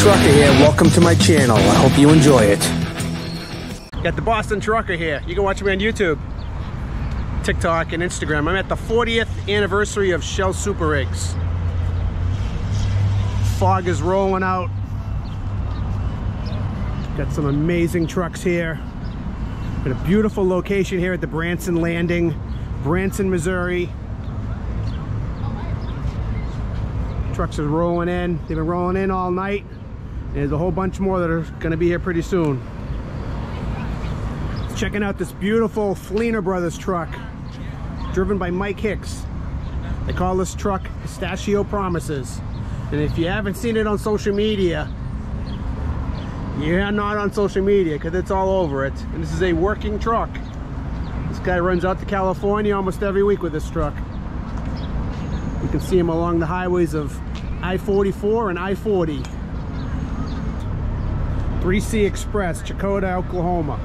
Trucker here. Welcome to my channel. I hope you enjoy it. Got the Boston Trucker here. You can watch me on YouTube, TikTok, and Instagram. I'm at the 40th anniversary of Shell Super Rigs. Fog is rolling out. Got some amazing trucks here. Got a beautiful location here at the Branson Landing, Branson, Missouri. Trucks are rolling in. They've been rolling in all night. There's a whole bunch more that are going to be here pretty soon. Checking out this beautiful Fleener Brothers truck driven by Mike Hicks. They call this truck Pistachio Promises. And if you haven't seen it on social media, you're not on social media because it's all over it. And this is a working truck. This guy runs out to California almost every week with this truck. You can see him along the highways of I-44 and I-40. 3C Express, Checotah, Oklahoma.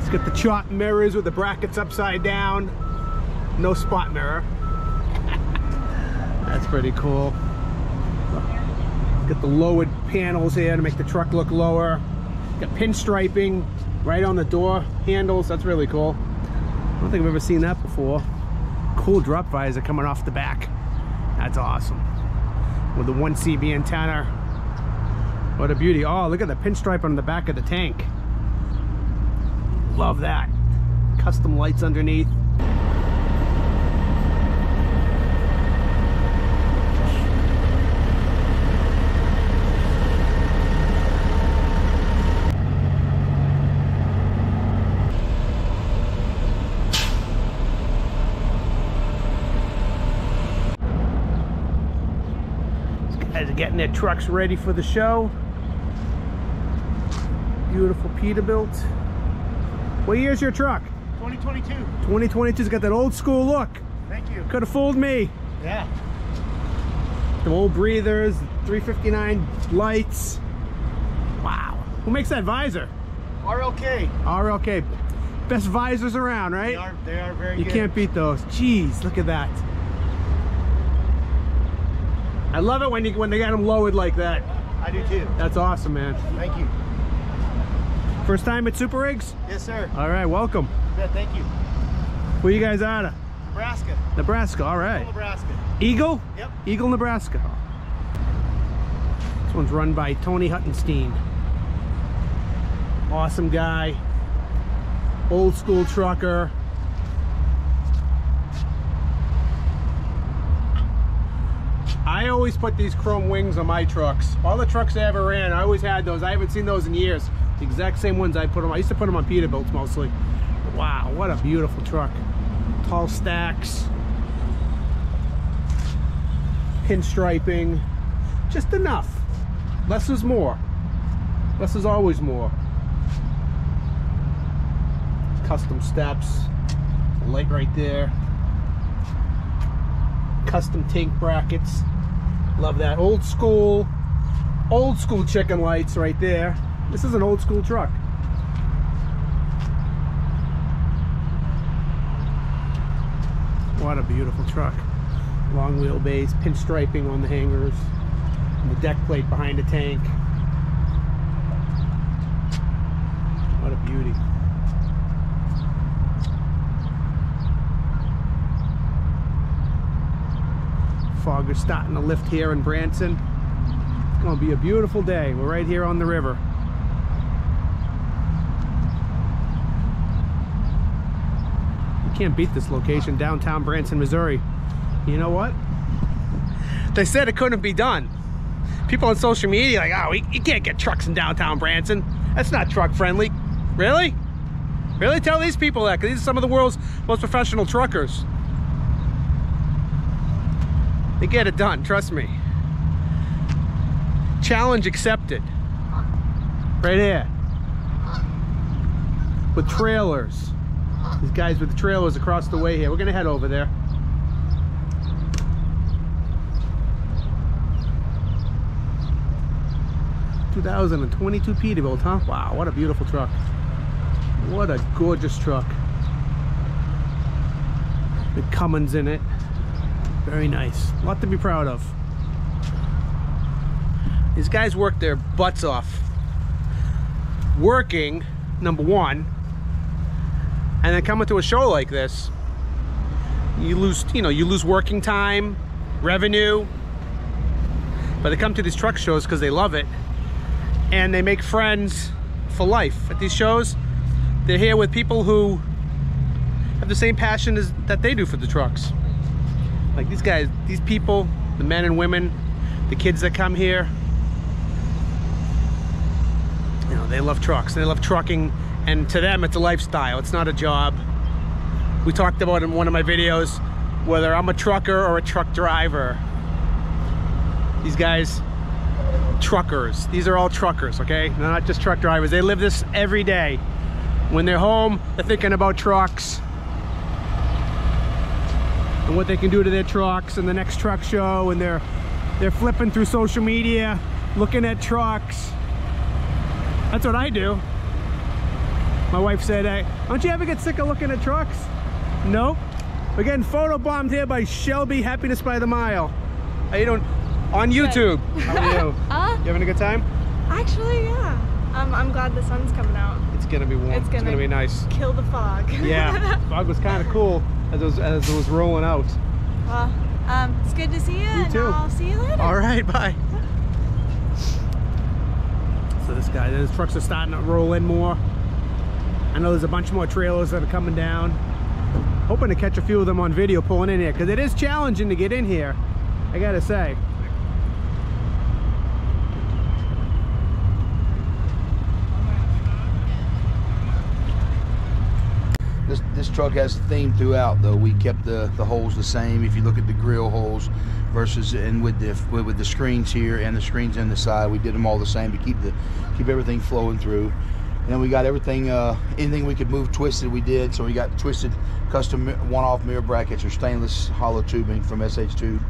It's got the chop mirrors with the brackets upside down. No spot mirror. That's pretty cool. Got the lowered panels here to make the truck look lower. Got pinstriping right on the door handles. That's really cool. I don't think I've ever seen that before. Cool drop visor coming off the back. That's awesome. With the 1CB antenna. What a beauty. Oh, look at the pinstripe on the back of the tank. Love that. Custom lights underneath. guys are getting their trucks ready for the show. Beautiful Peterbilt. What year's your truck? 2022. 2022's got that old school look. Thank you. Could have fooled me. Yeah. The old breathers, 359 lights. Wow. Who makes that visor? RLK. RLK. Best visors around, right? They are, they are very You good. can't beat those. Jeez, look at that. I love it when you when they got them lowered like that. I do too. That's awesome, man. Thank you. First time at Super Rigs? Yes, sir. All right, welcome. Yeah, thank you. Where you guys out of? Nebraska. Nebraska, all right. Nebraska. Eagle? Yep. Eagle, Nebraska. This one's run by Tony Huttenstein. Awesome guy. Old school trucker. I always put these chrome wings on my trucks. All the trucks I ever ran, I always had those. I haven't seen those in years. The exact same ones I put them. I used to put them on Peterbilts mostly. Wow, what a beautiful truck. Tall stacks. Pinstriping. Just enough. Less is more. Less is always more. Custom steps. Light right there. Custom tank brackets. Love that. Old school, old school chicken lights right there. This is an old school truck. What a beautiful truck. Long wheelbase, pinstriping on the hangers, and the deck plate behind the tank. What a beauty. Fog is starting to lift here in Branson. It's gonna be a beautiful day. We're right here on the river. You can't beat this location, downtown Branson, Missouri. You know what? They said it couldn't be done. People on social media like, oh, you can't get trucks in downtown Branson. That's not truck friendly. Really? Really tell these people that, because these are some of the world's most professional truckers. They get it done, trust me. Challenge accepted. Right here. With trailers. These guys with the trailers across the way here. We're gonna head over there. Two thousand and twenty-two Peterbilt, huh? Wow, what a beautiful truck. What a gorgeous truck. The Cummins in it. Very nice. A lot to be proud of. These guys work their butts off. Working, number one, and then coming to a show like this, you lose, you know, you lose working time, revenue. But they come to these truck shows because they love it, and they make friends for life at these shows. They're here with people who have the same passion as that they do for the trucks. Like these guys, these people, the men and women, the kids that come here, you know, they love trucks. They love trucking, and to them, it's a lifestyle. It's not a job. We talked about in one of my videos whether I'm a trucker or a truck driver. These guys, truckers. These are all truckers, okay? They're not just truck drivers. They live this every day. When they're home, they're thinking about trucks and what they can do to their trucks and the next truck show and they're they're flipping through social media looking at trucks. That's what I do. My wife said hey don't you ever get sick of looking at trucks? Nope. We're getting photobombed here by Shelby Happiness by the Mile. How you doing? On YouTube. How are you? Uh, you having a good time? Actually, yeah. Um, I'm glad the sun's coming out. it's gonna be warm. It's it's gonna, gonna- be nice. Kill the fog. yeah. Fog was kind of cool as it was, as it was rolling out well, um, it's good to see you, and too. I'll see you later. All right, bye. So this guy, his trucks are starting to roll in more. I know there's a bunch more trailers that are coming down. Hoping to catch a few of them on video pulling in here because it is challenging to get in here. I gotta say. This this truck has a theme throughout though. We kept the the holes the same. If you look at the grill holes versus and with the with, with the screens here and the screens in the side, we did them all the same to keep the keep everything flowing through. And then we got everything uh, anything we could move twisted we did. So we got twisted custom one-off mirror brackets or stainless hollow tubing from SH2.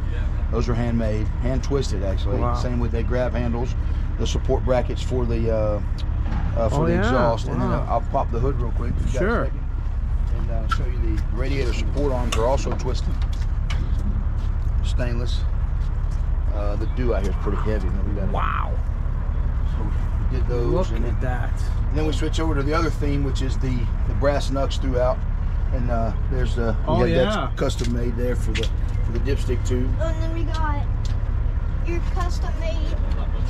Those are handmade, hand twisted actually. Wow. Same with the grab handles, the support brackets for the uh, uh, for Oh, the yeah. exhaust. And then Wow. I'll pop the hood real quick. Sure. Second and uh, show you the radiator support arms are also twisted stainless uh, the dew out here is pretty heavy man. we got Wow. so we did those Look and then, that. and then we switch over to the other theme which is the the brass knucks throughout and uh, there's the Oh, got yeah. that's custom made there for the for the dipstick tube Oh, and then we got your custom made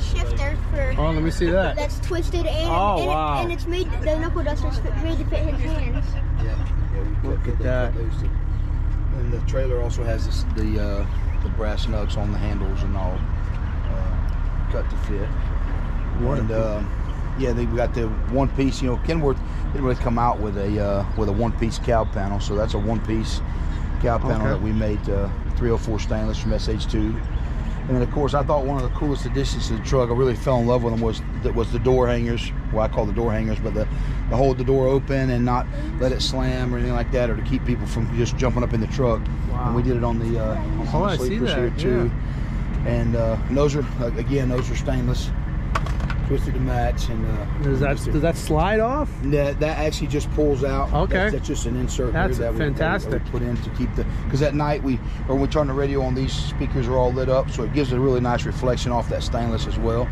shifter for Oh, let me see that. that's twisted and Oh, and, wow. it, and it's made the knuckle duster's made to fit his hands. yeah, yeah we Look at that. cut those two. and the trailer also has this, the uh, the brass knucks on the handles and all uh, cut to fit What and um, yeah, they we got the one piece. You know, Kenworth didn't really come out with a uh, with a one piece cowl panel, so that's a one piece cowl panel Okay. that we made uh, 304 stainless from SH2. And then of course, I thought one of the coolest additions to the truck, I really fell in love with them was that was the door hangers. Well, I call the door hangers, but the, the hold the door open and not let it slam or anything like that, or to keep people from just jumping up in the truck. Wow. And we did it on the uh, on Oh, the I see sleepers that, here too. And, uh, and those are uh, again, those are stainless, twisted to match, and uh, Does that does that slide off? that that actually just pulls out. Okay. That's, that's just an insert. That's that we- we- fantastic. that we put in to keep the because at night we or when we turn the radio on, these speakers are all lit up, so it gives a really nice reflection off that stainless as well.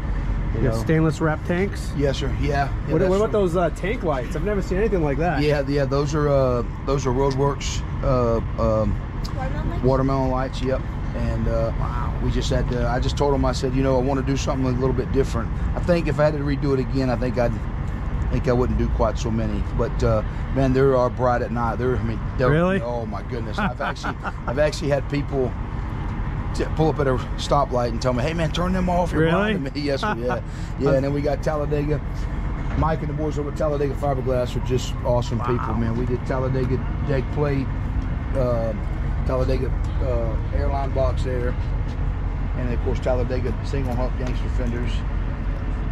You You have know. stainless wrap tanks. Yes, sir. Yeah. yeah What, what about those uh, tank lights? I've never seen anything like that. Yeah, yeah. Those are uh, those are Roadworks uh, um, Watermelon lights? watermelon lights. Yep. And uh, Wow. we just had to. I just told them. I said, you know, I want to do something a little bit different. I think if I had to redo it again, I think I'd. I think I wouldn't do quite so many, but uh, man, they are bright at night. They're, I mean, they're, Really? Oh my goodness! I've actually, I've actually had people pull up at a stoplight and tell me, "Hey man, turn them off." You're Really? me." Yes, sir, yeah, yeah. And then we got Talladega. Mike and the boys over at Talladega Fiberglass are just awesome people, man. We did Talladega deck plate, uh, Talladega uh, airline box there, and of course Talladega single hump gangster fenders,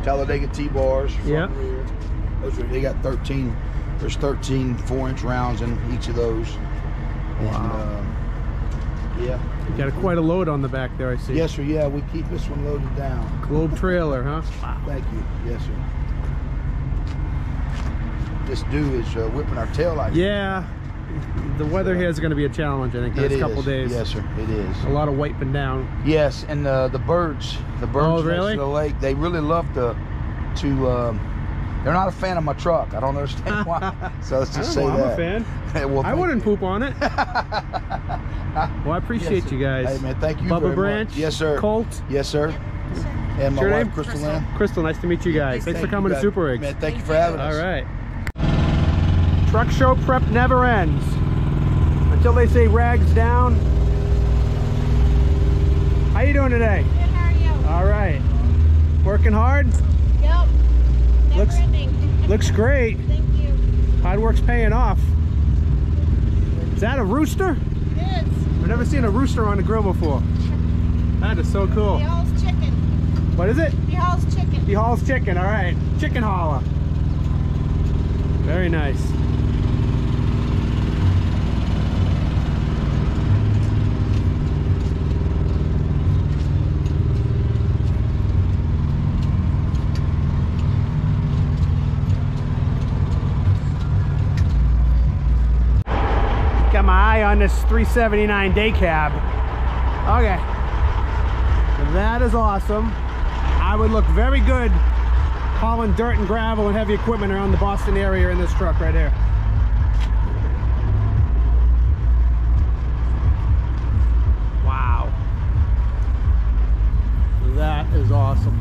Talladega T-bars. front Yep. rear. Those are they got 13. There's 13 four-inch rounds in each of those. And, Wow. um, yeah. You got a, quite a load on the back there, I see. Yes, sir. Yeah, we keep this one loaded down. Globe trailer, huh? Wow. Thank you. Yes, sir. This dude is uh, whipping our tail light. Yeah. The weather here is going to be a challenge, I think, It next couple days. Yes, sir. It is. A lot of wiping down. Yes, and uh, the birds, the birds Oh, next to the lake, they really love to, to. Um, they're not a fan of my truck. I don't understand why. So let's just say know, that. I'm a fan. well, I wouldn't poop on it. Well, I appreciate Yes, you guys. Hey man, thank you Bubba very Branch. much. Yes, sir. Colt. Yes, sir. And my Your wife, name? Crystal Crystal. Lynn. Crystal, nice to meet you guys. Thanks Thank for coming to. Super Rigs. Man, thank you for having us. All right. Truck show prep never ends. Until they say rags down. How you doing today? Good, how are you? All right. Working hard? Yep. Never Looks- ending. Looks great. Thank you. Hard work's paying off. Is that a rooster? It is. I've never seen a rooster on the grill before. That is so cool. He hauls chicken. What is it? He hauls chicken. He hauls chicken. All right. Chicken hauler. Very nice. On this 379 day cab. Okay. That is awesome. I would look very good hauling dirt and gravel and heavy equipment around the Boston area in this truck right here. Wow. That is awesome.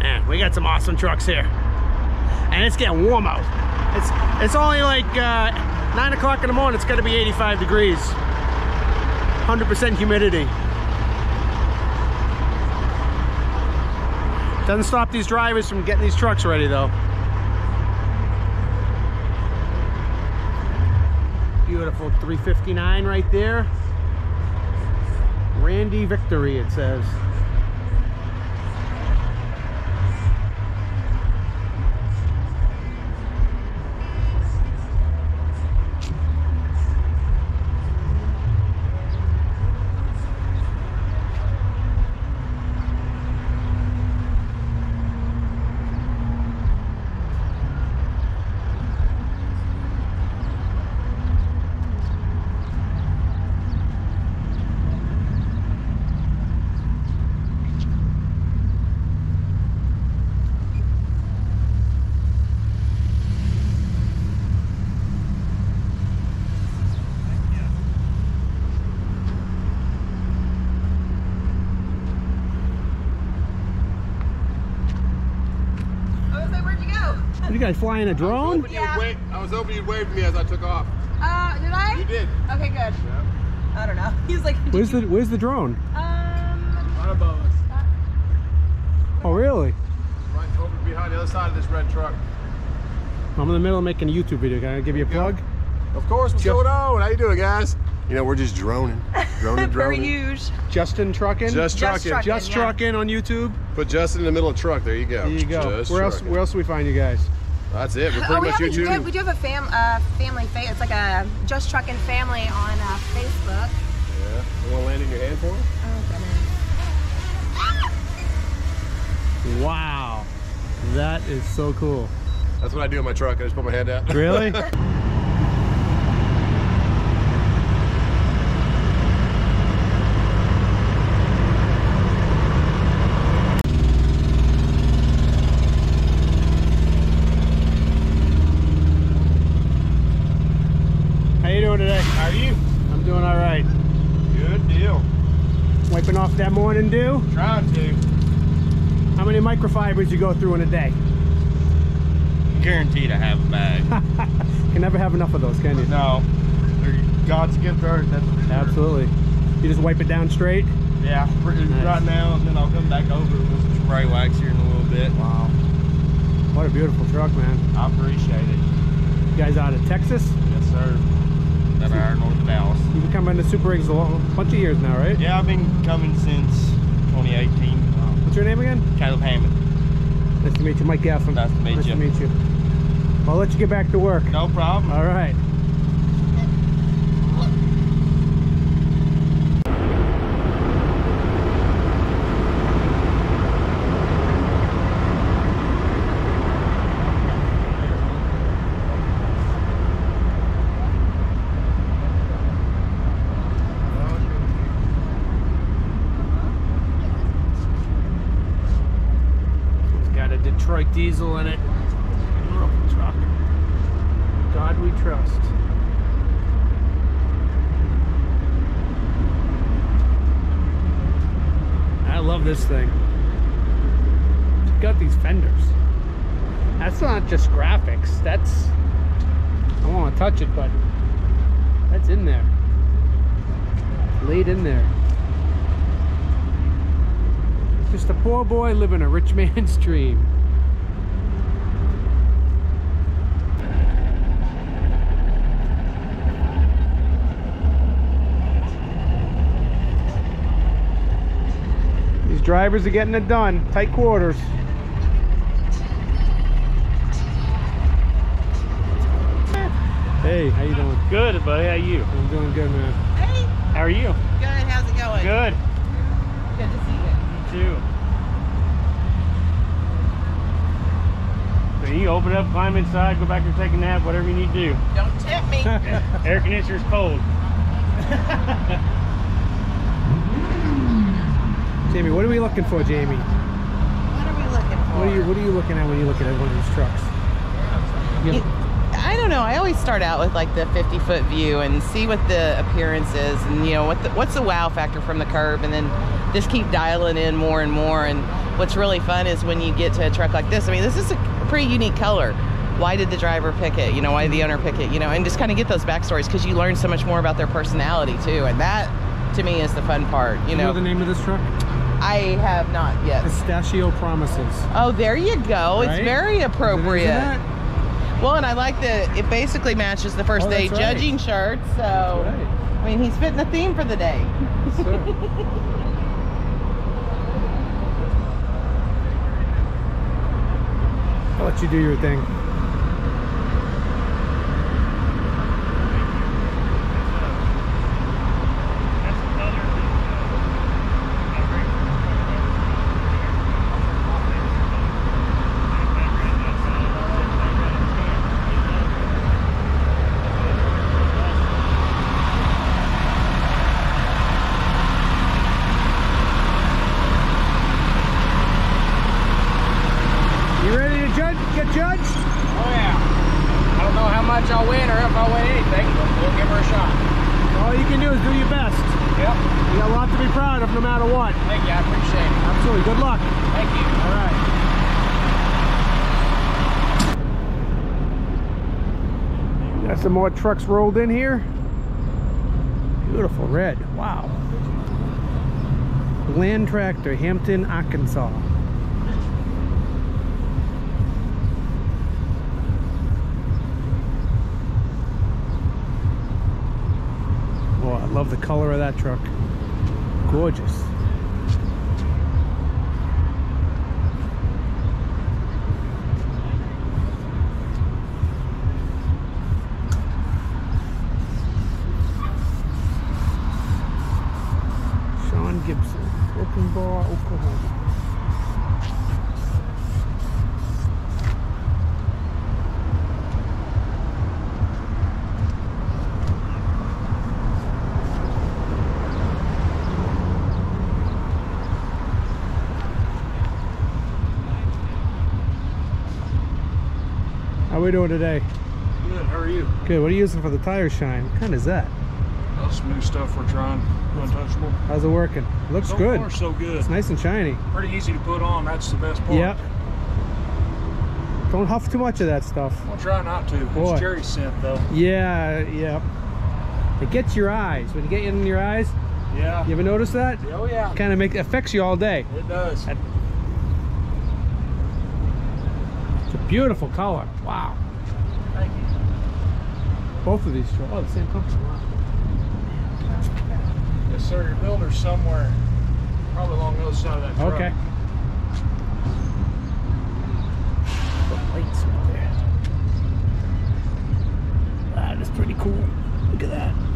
Man, we got some awesome trucks here. And it's getting warm out. It's it's only like uh, 9 o'clock in the morning. It's going to be 85 degrees. 100% humidity. Doesn't stop these drivers from getting these trucks ready though. Beautiful 359 right there. Randy Victory it says. I was like, where'd you go? Are you guys flying a drone? Yeah. Wait, I was hoping you'd wave to me as I took off. Uh, did I? You did. Okay, good. I don't know. He was like, did Where's you- the Where's the drone? Um, Right above us. Oh, really? Right over behind the other side of this red truck. I'm in the middle of making a YouTube video. Can I give you a you plug? go. Of course, what's going on? How you doing, guys? You know, we're just droning. Droning, per droning. huge. Justin Trucking. Just Just trucking. trucking. Just yeah. Trucking on YouTube. Put Justin in the middle of truck. There you go. There you go. Just where else? Where else do we find you guys? That's it. We're pretty Oh, we much a, we, YouTube. have, we do have a fam, uh, family face. It's like a Just Trucking family on uh, Facebook. Yeah. You want to land in your hand for him? Oh, goodness. Wow, that is so cool. That's what I do in my truck. I just put my hand out. Really? How you doing today? How are you? I'm doing all right. Good deal. Wiping off morning dew. Trying to. How many microfibers you go through in a day? Guaranteed to have a bag. Can never have enough of those, can you? no. They're God's gift to earth. Sure. Absolutely. You just wipe it down straight. Yeah, r- uh, Nice. right now, and then I'll come back over with some spray wax here in a little bit. Wow. What a beautiful truck, man. I appreciate it. You guys out of Texas? Yes, sir. That are north of Dallas. You've been coming to Super Rigs a long, bunch of years now, right? Yeah, I've been coming since 2018. What's your name again? Caleb Hammond. Nice to meet you, Mike Gaffin. Nice to meet nice you. to meet you. I'll let you get back to work. No problem. All right. It's got a Detroit diesel in it. Truck. God we trust. I love this thing. Check out these fenders. That's not just graphics. That's I don't want to touch it, but that's in there. Laid in there. Just a poor boy living a rich man's dream. Drivers are getting it done. Tight quarters. Hey, how you doing? Good, buddy. How you? I'm doing good, man. Hey, How are you? good. How's it going? Good. Good to see you. You too. So you open up, climb inside, go back and take a nap, whatever you need to do. Don't tip me. Air conditioner's cold. Jamie, what are we looking for, Jamie? What are we looking for? What are you What are you looking at when you look at one of these trucks? You- I don't know. I always start out with like the 50 foot view and see what the appearance is, and you know what the, what's the wow factor from the curb, and then just keep dialing in more and more. And what's really fun is when you get to a truck like this. I mean, this is a pretty unique color. Why did the driver pick it? You know, why did the owner pick it? You know, and just kind of get those backstories because you learn so much more about their personality too, and that to me is the fun part. You you know know, the name of this truck? I have not yet. Pistachio Promises. Oh, there you go. Right? It's very appropriate. Well, and I like that it basically matches the first Oh, day right. judging shirt. So, Right. I mean, he's fitting the theme for the day. I'll let you do your thing. You ready to judge? Get judged? Oh, yeah. I don't know how much I'll win or if I'll win anything, but we'll give her a shot. All you can do is do your best. Yep. You got a lot to be proud of no matter what. Thank you. I appreciate it. Absolutely. Good luck. Thank you. All right. Some more trucks rolled in here. Beautiful red. Wow. Land Tractor, Hampton, Arkansas. Oh, I love the color of that truck. Gorgeous. We doing today? Good, how are you? Good. What are you using for the tire shine? What kind is that? That's new stuff we're trying. Untouchable. How's it working? Looks so good. far, so good. It's nice and shiny. Pretty easy to put on. That's the best part. Yep. Don't huff too much of that stuff. I'll try not to. Boy. It's cherry scent though. Yeah, yeah. It gets your eyes. When you get it in your eyes, Yeah. you ever notice that? Oh yeah. Kind of make affects you all day. It does. That- Beautiful color. Wow. Thank you. Both of these trucks. oh, the same company. Wow. Yes, sir. Your builder's somewhere, probably along the other side of that truck. Okay. The lights are there. That is pretty cool. Look at that.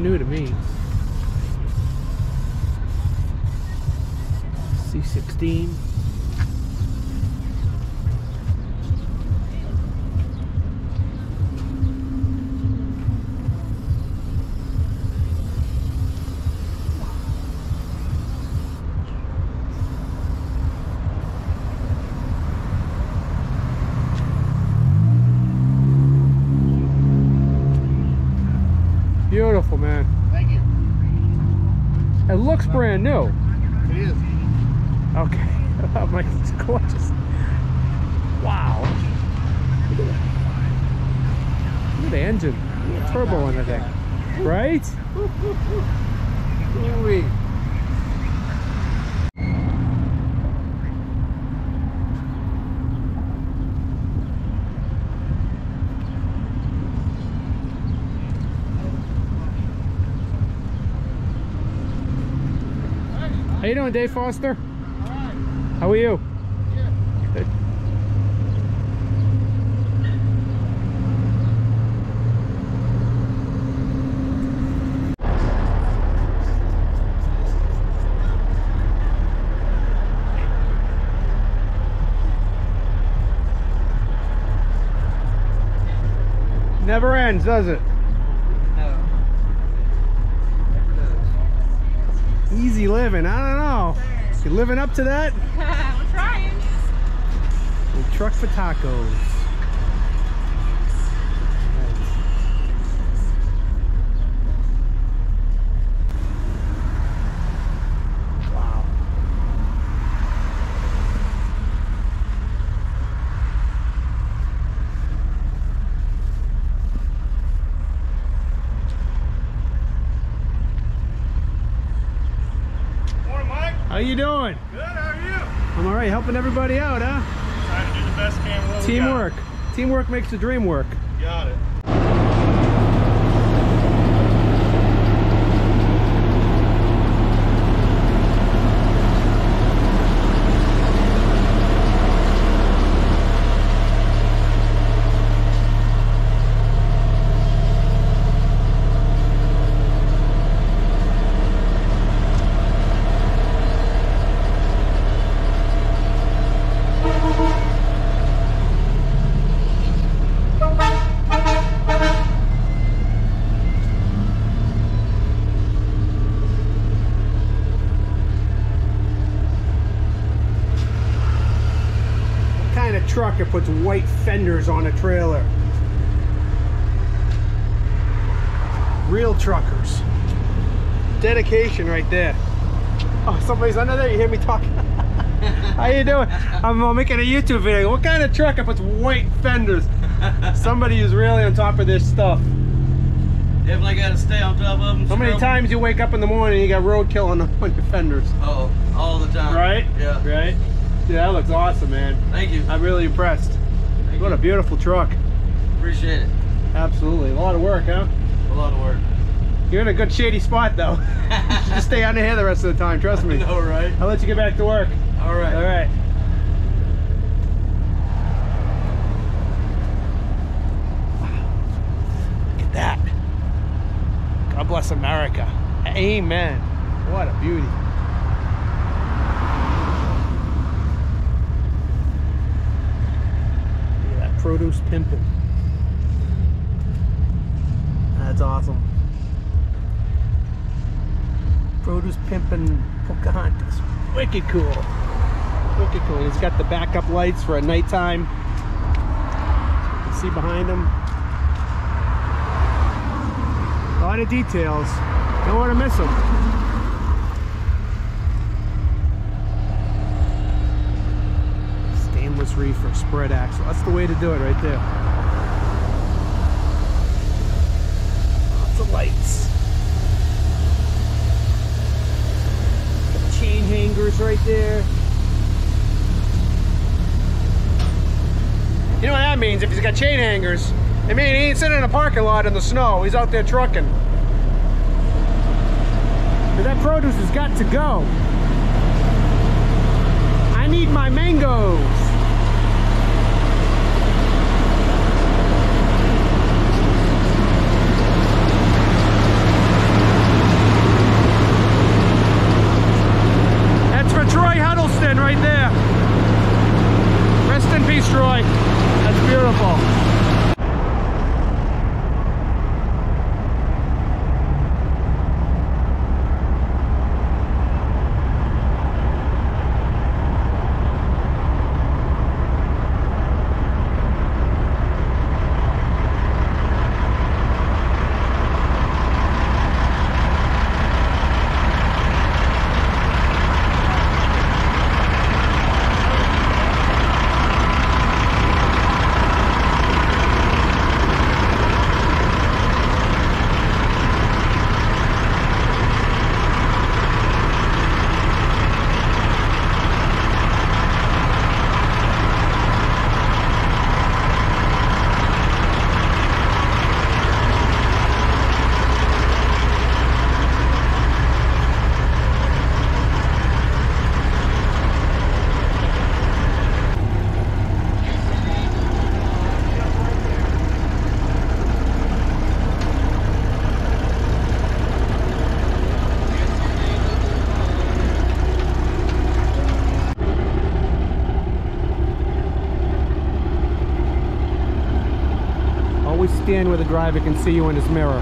Brand new to me. C16. Brand new. It is. Okay. I'm like, it's gorgeous. Wow. Look at that. Look at the engine. Look at turbo in the thing. Right? You doing, Dave Foster? How are you? Good. Never ends, does it? Easy living. I don't know. You living up to that? We're trying. A truck for tacos. Wow. Morning, Mike. How you doing? Good. How are you? I'm all right, helping everybody out, huh? Trying to do the best can Teamwork. Teamwork makes the dream work. Got it. What kind of truck that puts white fenders on a trailer? Real truckers. Dedication right there. Oh, somebody's under there. You hear me talking? How you doing? I'm uh, making a YouTube video. What kind of truck that puts white fenders? Somebody is really on top of this stuff. Definitely got to stay on top of them. How many times you wake up in the morning and you got roadkill on, the, on your fenders? Oh, all the time. Right? Yeah. Right? Yeah, that looks awesome, man. Thank you. I'm really impressed. Thank What you. a beautiful truck. Appreciate it. Absolutely. A lot of work, huh? A lot of work. You're in a good shady spot, though. just stay under here the rest of the time. Trust me. know, right? I'll let you get back to work. All right. All right. Look at that. God bless America. Amen. What a beauty. Look at that produce pimping. That's awesome. Produce pimping Pocahontas. Wicked cool. Wicked cool. He's got the backup lights for a nighttime. You can see behind him. A lot of details. Don't want to miss them. Stainless reefer spread axle. That's the way to do it right there. Lots of lights. Got right there. You know what that means if he's got chain hangers. I mean, he ain't sitting in a parking lot in the snow. He's out there trucking. But that produce has got to go. I need my mangoes. That's for Troy Huddleston right there. Rest in peace, Troy. That's beautiful. Always stand where the driver can see you in his mirror.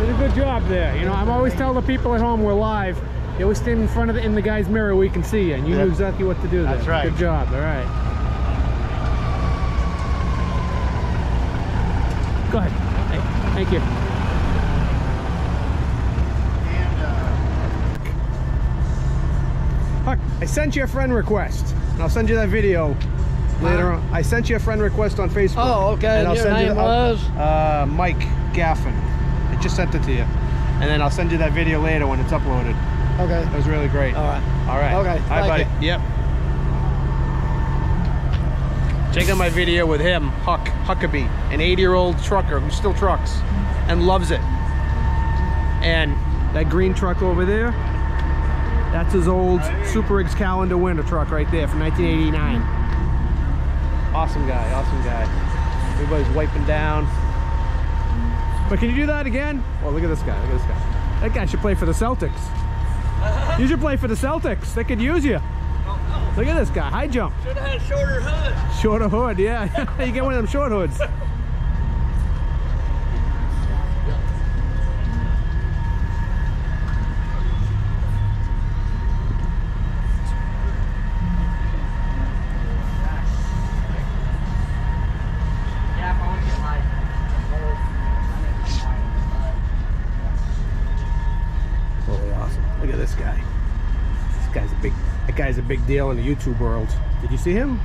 Did a good job there. You know, I'm always telling the people at home we're live. You always stand in front of the in the guy's mirror where you can see you, and you knew Yep. exactly what to do there. That's right. Good job. All right. Go ahead. Hey, Thank you. Huck, I sent you a friend request, and I'll send you that video later on. I sent you a friend request on Facebook. Oh, okay. And I'll Your send you name the- was? Uh, Mike Gaffin. I just sent it to you. And then I'll send you that video later when it's uploaded. Okay. That was really great. All right. All right. Okay, Hi, thank buddy. Yep. Check out my video with him, Huck Huckabee, an 80-year-old trucker who still trucks and loves it. And that green truck over there, that's his old Super Rigs calendar winter truck right there from 1989. Mm-hmm. Awesome guy, awesome guy. Everybody's wiping down. But can you do that again? Oh, look at this guy, look at this guy. That guy should play for the Celtics. You should play for the Celtics. They could use you. Look at this guy, high jump. Should have had a shorter hood. Shorter hood, yeah. you get one of them short hoods. Big deal in the YouTube world. Did you see him?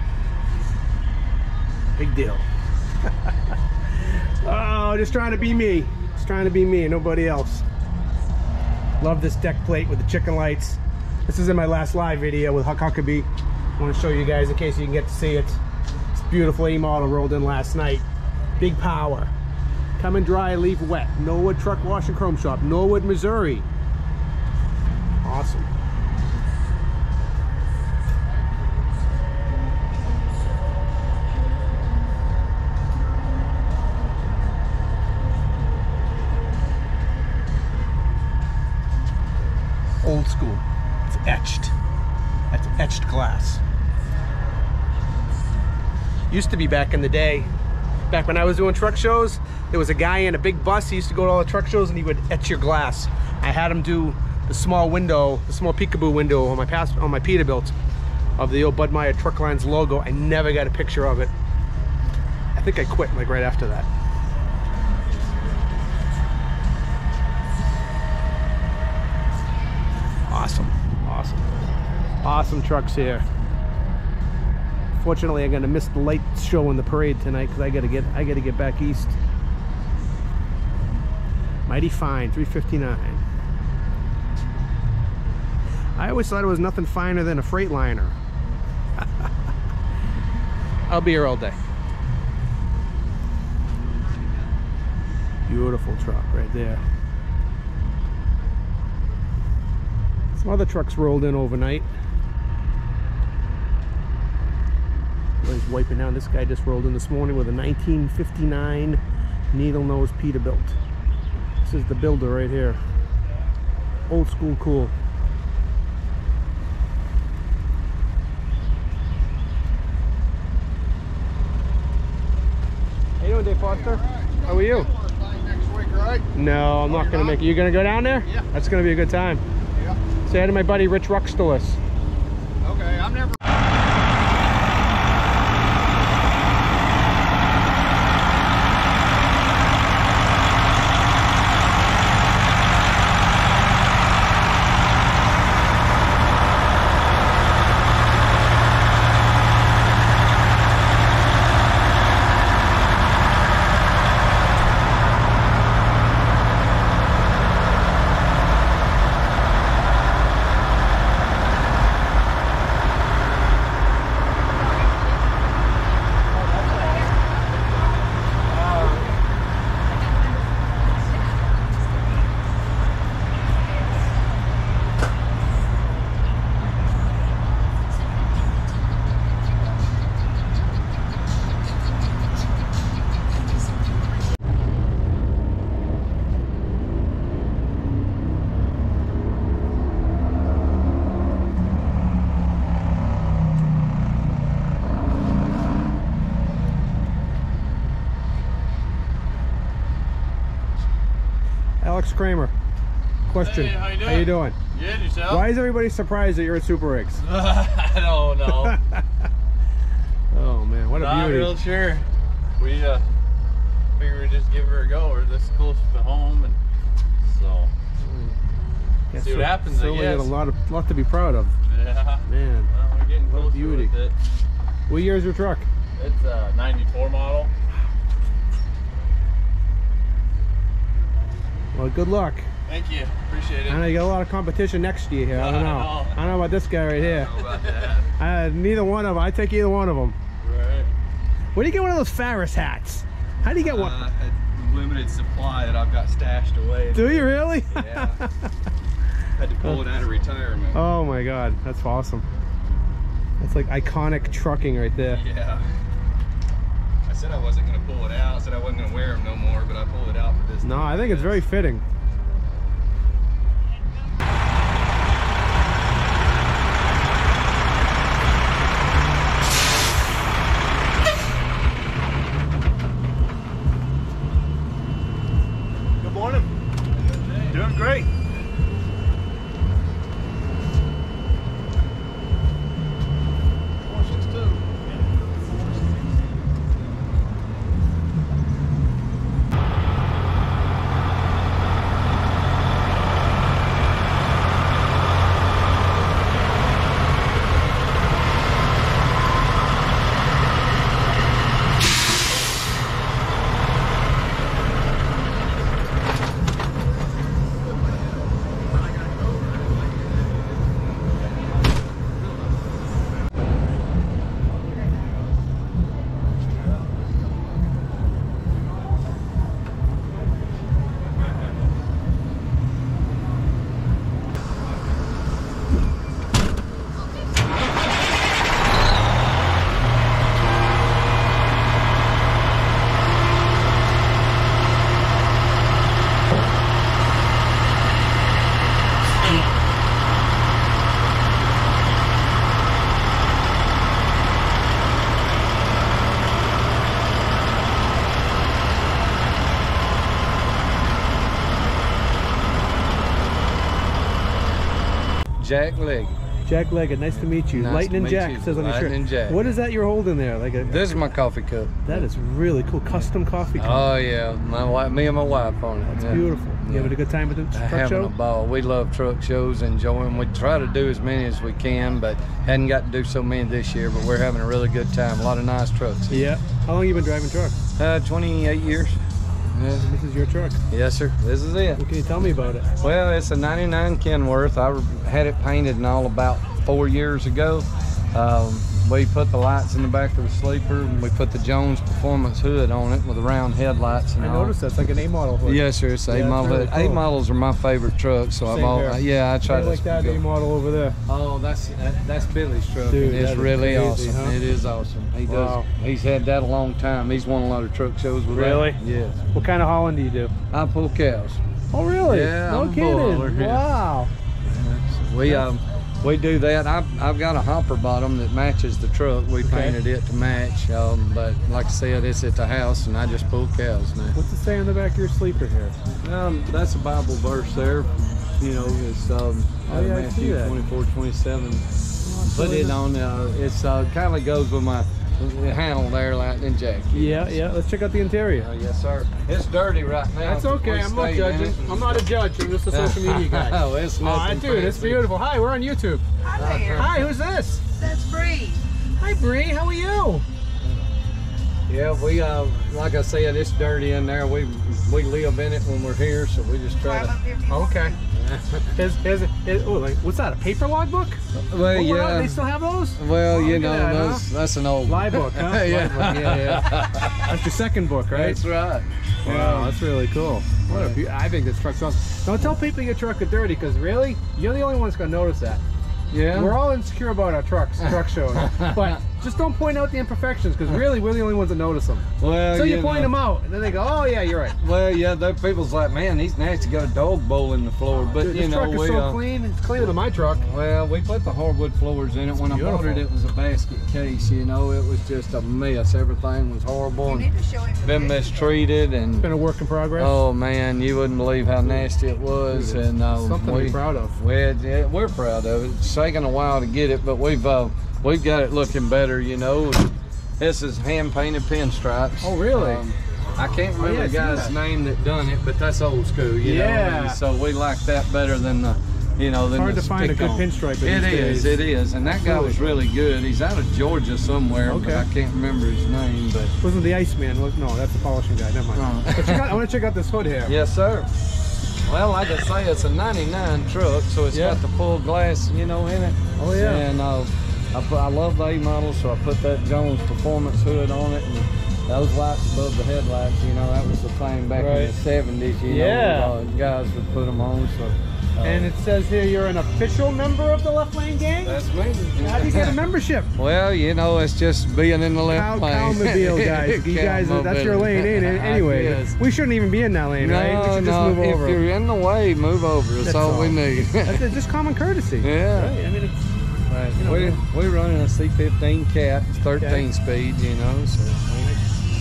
Big deal. oh, just trying to be me. Just trying to be me and nobody else. Love this deck plate with the chicken lights. This is in my last live video with Huck Huckabee. I want to show you guys in case you can get to see it. It's beautiful A model rolled in last night. Big power. Come and dry, leave wet. Norwood Truck Wash and Chrome Shop, Norwood, Missouri. Awesome. Old school. It's etched. That's etched glass. Used to be back in the day, back when I was doing truck shows, there was a guy in a big bus. He used to go to all the truck shows and he would etch your glass. I had him do the small window, the small peekaboo window on my past on my Peterbilt of the old Bud Meyer Truck Lines logo. I never got a picture of it. I think I quit like right after that. Awesome, awesome, awesome trucks here. Fortunately, I'm gonna miss the light show in the parade tonight because I gotta get I gotta get back east. Mighty fine, 359. I always thought it was nothing finer than a Freightliner. I'll be here all day. Beautiful truck right there. Some other trucks rolled in overnight. Everybody's wiping down. This guy just rolled in this morning with a 1959 needle nose Peterbilt. This is the builder right here. Old school cool. How you doing, Dave Foster? How are you? Next week, right? No, I'm not gonna make it. You gonna go down there? Yeah. That's gonna be a good time. Yeah. Say hi to my buddy Rich Ruxtalis. Okay, I'm never. Kramer. Question. Hey, how you How you doing? doing? Good yourself? Why is everybody surprised that you're at Super Rigs? I don't know. oh man, what a Not beauty. real sure. We uh figured we'd just give her a go. We're this close to home and so Yeah, see what cer- happens, I Certainly got a lot of lot to be proud of. yeah. Man, Well, we're getting What a closer beauty. what year is your truck? It's a 94 model. Well, good luck. Thank you. Appreciate it. I know you got a lot of competition next year here. I don't know. I don't know about this guy right here. How about that? Uh, neither one of them. I take either one of them. right. Where do you get one of those Ferris hats? How do you get one? Uh, a limited supply that I've got stashed away. do you really? Yeah. Had to pull it out of retirement. oh my god, that's awesome. That's like iconic trucking right there. Yeah. I said I wasn't going to pull it out. I said I wasn't to wear them no more, but I pulled it out for this. No. I think it's very fitting. Jack Leg. Jack Leggett, nice to meet you. Nice Lightning Jack you. says on your shirt. Lightning Jack. What is that you're holding there? Like a This is my coffee cup. that is really cool. Custom coffee cup. Oh yeah, my wife, me and my wife on it. That's yeah. beautiful. You Yeah. having a good time at the truck having show? a ball. We love truck shows, enjoy them. We try to do as many as we can, but hadn't got to do so many this year. But we're having a really good time. A lot of nice trucks. Yeah. How long you been driving trucks? Uh, 28 years. This is your truck. Yes, sir. This is it. What can you tell me about it? Well, it's a 99 Kenworth. I had it painted and all about four years ago. Um, we put the lights in the back of the sleeper and we put the Jones Performance hood on it with the round headlights and I all. noticed that's like an A model hood. Yes, sir. It's Yeah, A that's model. really hood. A models are my favorite trucks, so I've Same all here. yeah. I try I to like that A model over there. Oh, that's that, that's Billy's truck. Dude, it's really crazy, awesome. huh? It is awesome. He does. Wow. He's had that a long time. He's won a lot of truck shows with Really? that. Yes. What kind of hauling do you do? I pull cows. Oh, really? Yeah, No I'm kidding. baller, yeah. Wow. We um we do that. I've, I've got a hopper bottom that matches the truck. We Okay. painted it to match. Um, but like I said, it's at the house, and I just pull cows now. What's it say on the back of your sleeper here? Um, that's a Bible verse there. You know, it's um, Oh, yeah, Matthew that. 24, 27. Put it on. Uh, it's uh, kind of goes with my handle there, Lightning Jack. Yeah, yeah. Let's check out the interior. Oh, yes, sir. It's dirty right now. That's okay. I'm not stayed in judging. I'm not a judge. I'm just a social media guy. oh, it's Aw, nothing dude, it's beautiful. Hi, we're on YouTube. Hi there. Hi, who's this? That's Bree. Hi, Bree. How are you? Yeah, we uh, like I said, it's dirty in there. We we live in it when we're here, so we just try to. here if you want. Okay. Here's, here's, here's, oh, like, what's that? A paper logbook? Well, What- what- yeah. They still have those? Well, Oh, you know, at that, huh? that's, an old Live book, huh? yeah. Yeah, yeah. That's your second book, right? That's right. Wow, that's really cool. What a beau- I think this truck's awesome. Don't tell people your truck is dirty, because really, you're the only one that's gonna notice that. Yeah. We're all insecure about our trucks, truck shows, but just don't point out the imperfections, because really, we're the only ones that notice them. well, So you, point know. them out, and then they go, "Oh yeah, you're right." Well, yeah, there people's like, man, these nasty got a dog bowl in the floor, but Dude, you this know, truck is we so uh, clean. It's cleaner than my truck. well, we put the hardwood floors in it. When I bought it, it was a basket case. You know, it was just a mess. Everything was horrible You and need to show him. been mistreated and. Been a work in progress. Oh man, you wouldn't believe how nasty it was, Dude, and uh, something to we, be proud of. We, yeah, we're proud of it. It's taken a while to get it, but we've uh, we've got it looking better. You know, this is hand painted pinstripes. Oh, really? Um, I can't remember yeah, the guy's name that done it, but that's old school. You know, Yeah. and so we like that better than the, you know, than hard to find a good on. pinstripe It is, days. it is, and that guy was really good. He's out of Georgia somewhere, but Okay. I can't remember his name. But Wasn't the Iceman? No, that's the polishing guy. Never mind. Oh. But out, I want to check out this hood here. Yes, sir. Well, like I say, it's a 99 truck, so it's Yeah. got the full glass, you know, in it. Oh, yeah. And uh, I, put, I love the A model, so I put that Jones Performance hood on it, and those lights above the headlights, you know, that was the thing back Right. in the 70s. You Yeah. know, guys would put them on. So. Uh, And it says here you're an official member of the Left Lane Gang. that's me. How do you get a membership? Well, you know, it's just being in the left Cow, lane. Cowmobile guys, you guys, that's your lane, ain't it? Anyway, we shouldn't even be in that lane, No, right? We should just no. move if over. you're in the way, move over. That's, That's all, we need. That's it, just common courtesy. Yeah. Right? I mean, it's, you know, we we running a C15 cat, it's 13 Okay. speed, you know. So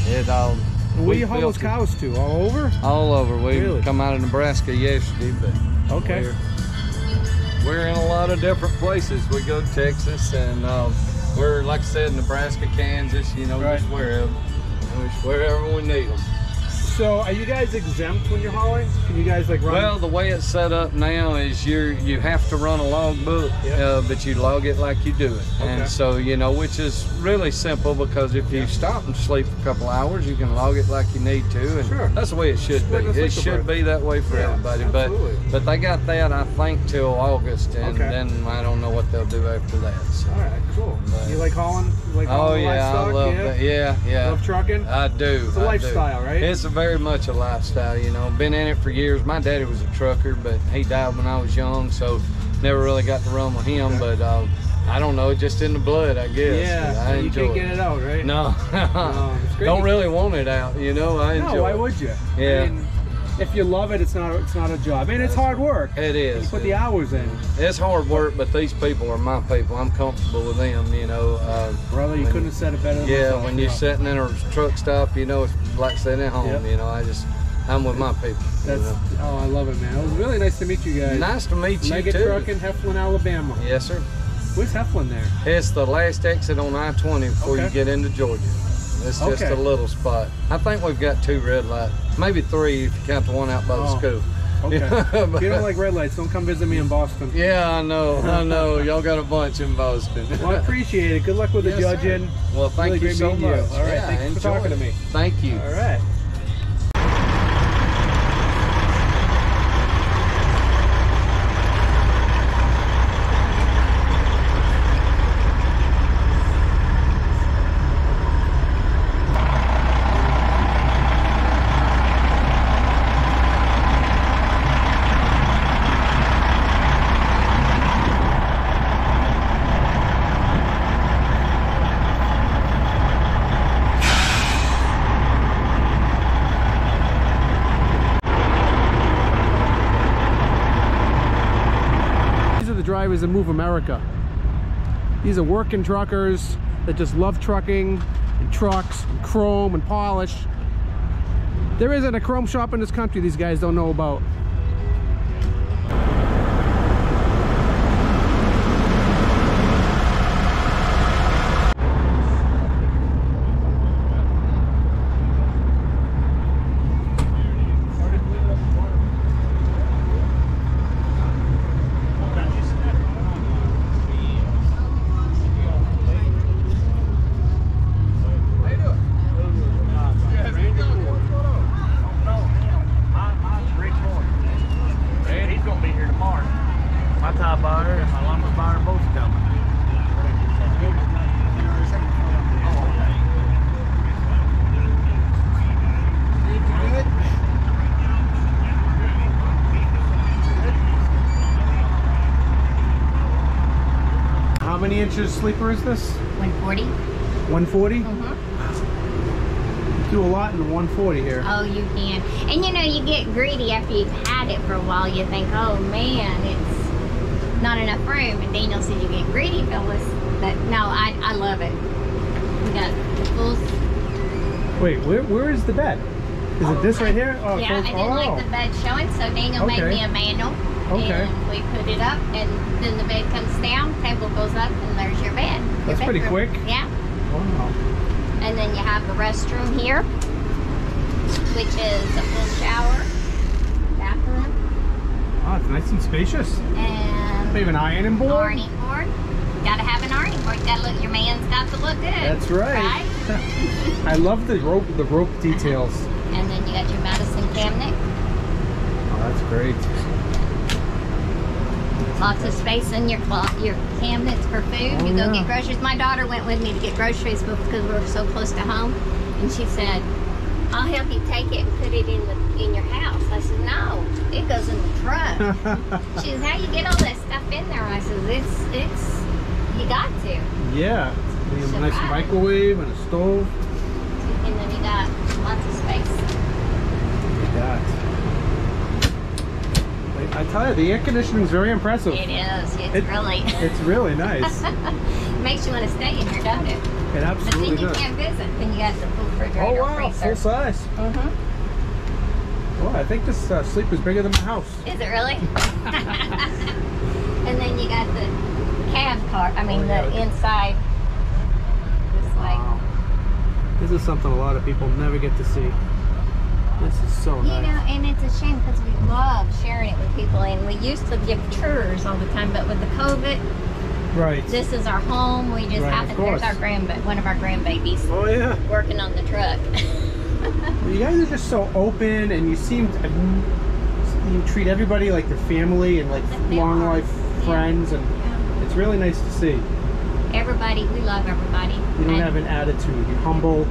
we, it all. we haul those cows to? All over? All over. We Really? come out of Nebraska yesterday, but Okay. we're, we're in a lot of different places. We go to Texas, and uh, we're like I said, Nebraska, Kansas. You know, Right. just wherever, just wherever we need them. So, are you guys exempt when you're hauling? Can you guys like run? Well, the way it's set up now is you're you have to run a logbook, Yep. uh, but you log it like you do it, Okay. and so you know which is really simple because if you stop and sleep a couple hours, you can log it like you need to, and Sure. that's the way it should be. It should be that way for Yeah, everybody, absolutely. but but they got that I think till August, and Okay. then I don't know what they'll do after that. So. All right, cool. But- you like hauling? You like Oh hauling yeah, I love yeah? that. Yeah, yeah. Love trucking? I do. It's a I do. lifestyle, right? It's a very much a lifestyle, you know. Been in it for years. My daddy was a trucker, but he died when I was young, so never really got to run with him. But uh, I don't know, just in the blood, I guess. yeah, I you enjoy can't get it out, right? No, No, don't really want it out, you know. I enjoy. No, why it. would you? Yeah. I mean, if you love it, it's not it's not a job. and it's hard work. It is. You put the hours in. It's hard work, but these people are my people. I'm comfortable with them, you know. Uh, Brother, you when- couldn't have said it better than Yeah, when you're sitting in a truck stop, you know, it's like sitting at home. Yep. You know, I just, I'm with my people. you That's know. oh, I love it, man. It was really nice to meet you guys. Nice to meet you Leggett too. Truck in Heflin, Alabama. Yes, sir. Where's Heflin there? It's the last exit on I-20 before you get into Georgia. It's just Okay. a little spot. I think we've got two red lights, maybe three if you count the one out by the Oh, school. Okay. But- if you don't like red lights, don't come visit me in Boston. Yeah, I know, I know. Y'all got a bunch in Boston. Well, I appreciate it. Good luck with the Yes, judging. Well, thank Really you so much. you. All right, Yeah, thanks for talking to me. Thank you. All right. These are the drivers that move America. These are working truckers that just love trucking and trucks and chrome and polish. There isn't a chrome shop in this country these guys don't know about. Red, he's gonna be here tomorrow. My tie buyer and my lumber buyer both coming. How many inches sleeper is this? 140. 140? Mhm. Do a lot in the 140 here. Oh, you can. And you know, you get greedy after you've had it for a while. You think, oh man, it's not enough room. And Daniel said you get greedy, Phyllis. But no, I, I love it. We got the full. Wait, where, where is the bed? Is it this right here? Oh, yeah, I didn't like oh. the bed showing, so Daniel made me a manual. Okay. And we put it up, and then the bed comes down, table goes up, and there's your bed. your That's pretty quick. Yeah. Wow. And then you have the restroom here, which is a full shower, bathroom, Oh, it's nice and spacious. and They have an ironing board. ironing board. Gotta have an ironing board. Gotta look. Your man's got to look good. That's right. Right. I love the rope the rope details. And then you got your medicine cabinet. Oh, that's great. Lots of space in your your cabinets for food. Oh, you go oh, yeah. get groceries. My daughter went with me to get groceries because we're so close to home, and she said, "I'll help you take it and put it in the in your house." I said, "No, it goes in the truck." she says, "How you get all that stuff in there?" I said, "It's it's you got to." yeah. A nice Surprise. microwave and a stove. And then you got lots of space. At that. I- tell you, the air conditioning is very impressive. It is. It's It- really. It's really nice. makes you want to stay in here, doesn't it? It absolutely But absolutely then you does. can't visit. Then you got the full Oh wow, freezer. full size. Mm-hmm. Well, I think this uh, is bigger than my house. Is it really? and then you got the cab car. I mean, Oh, yeah. the inside. This way. This is something a lot of people never get to see. This is so You nice. know, and it's a shame because we love sharing it with people, and we used to give tours all the time, but with the COVID, Right. this is our home. We just Right, happen. There's our grandba- one of our grandbabies Oh yeah. working on the truck. You guys are just so open, and you seem to, you treat everybody like their family and like long are. life friends, and it's really nice to see. everybody, we love everybody. You don't And have an attitude. You're humble.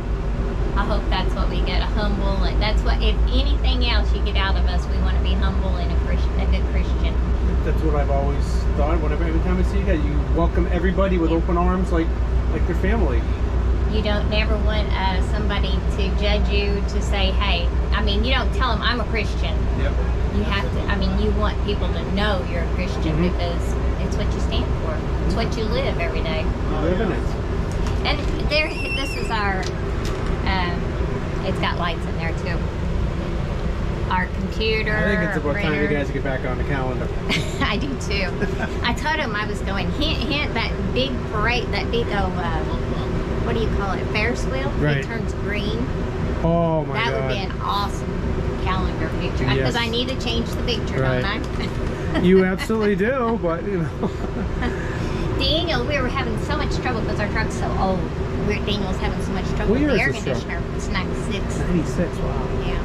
I hope that's what we get, a humble, and that's what, if anything else you get out of us, we want to be humble and a Christian, a good Christian. That's what I've always thought. Whenever every time I see you guys, you welcome everybody with open arms, like like their family. You don't never want uh, somebody to judge you to say, hey, I mean, you don't tell them I'm a Christian. Yep. You have to, I mean, you want people to know you're a Christian Mhm. because it's what you stand for. It's what you live every day. You live in it. And there, this is our, um, it's got lights in there too. our computer. I think it's about time you guys get back on the calendar. I do too. I told him I was going hint hint that big parade that big old, uh, what do you call it Ferris wheel Right. it turns green Oh my that god. would be an awesome calendar picture because Yes. I need to change the picture don't I you absolutely do, but you know. Daniel we were having so much trouble because our truck's so old Daniel's having so much trouble with the air conditioner it's 96 96, wow. yeah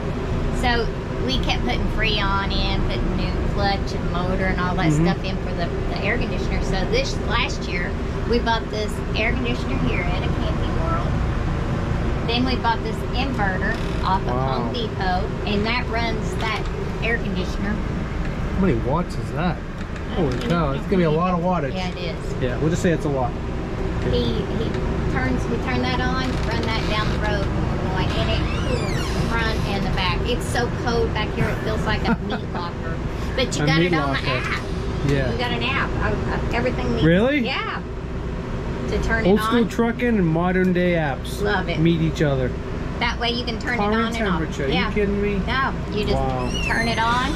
so we kept putting Freon in, putting new clutch and motor and all that Mhm. stuff in for the, the air conditioner. So this last year, we bought this air conditioner here at a camping world. Then we bought this inverter off of Home Depot, and that runs that air conditioner. How many watts is that? Holy cow, it's gonna be a lot of wattage. Yeah, it is. Yeah, we'll just say it's a lot. He he turns we turn that on, run that down the road when and it cools the front and the back. It's so cold back here, it feels like a meat locker. But you A got it on the app. Yeah. You got an app. I, I, everything needs. Really? Yeah. To turn Old it school trucking and modern day apps. Love it. Meet each other. That way you can turn Current it on and off. temperature. Are Yeah. you kidding me? No, you just Wow. turn it on.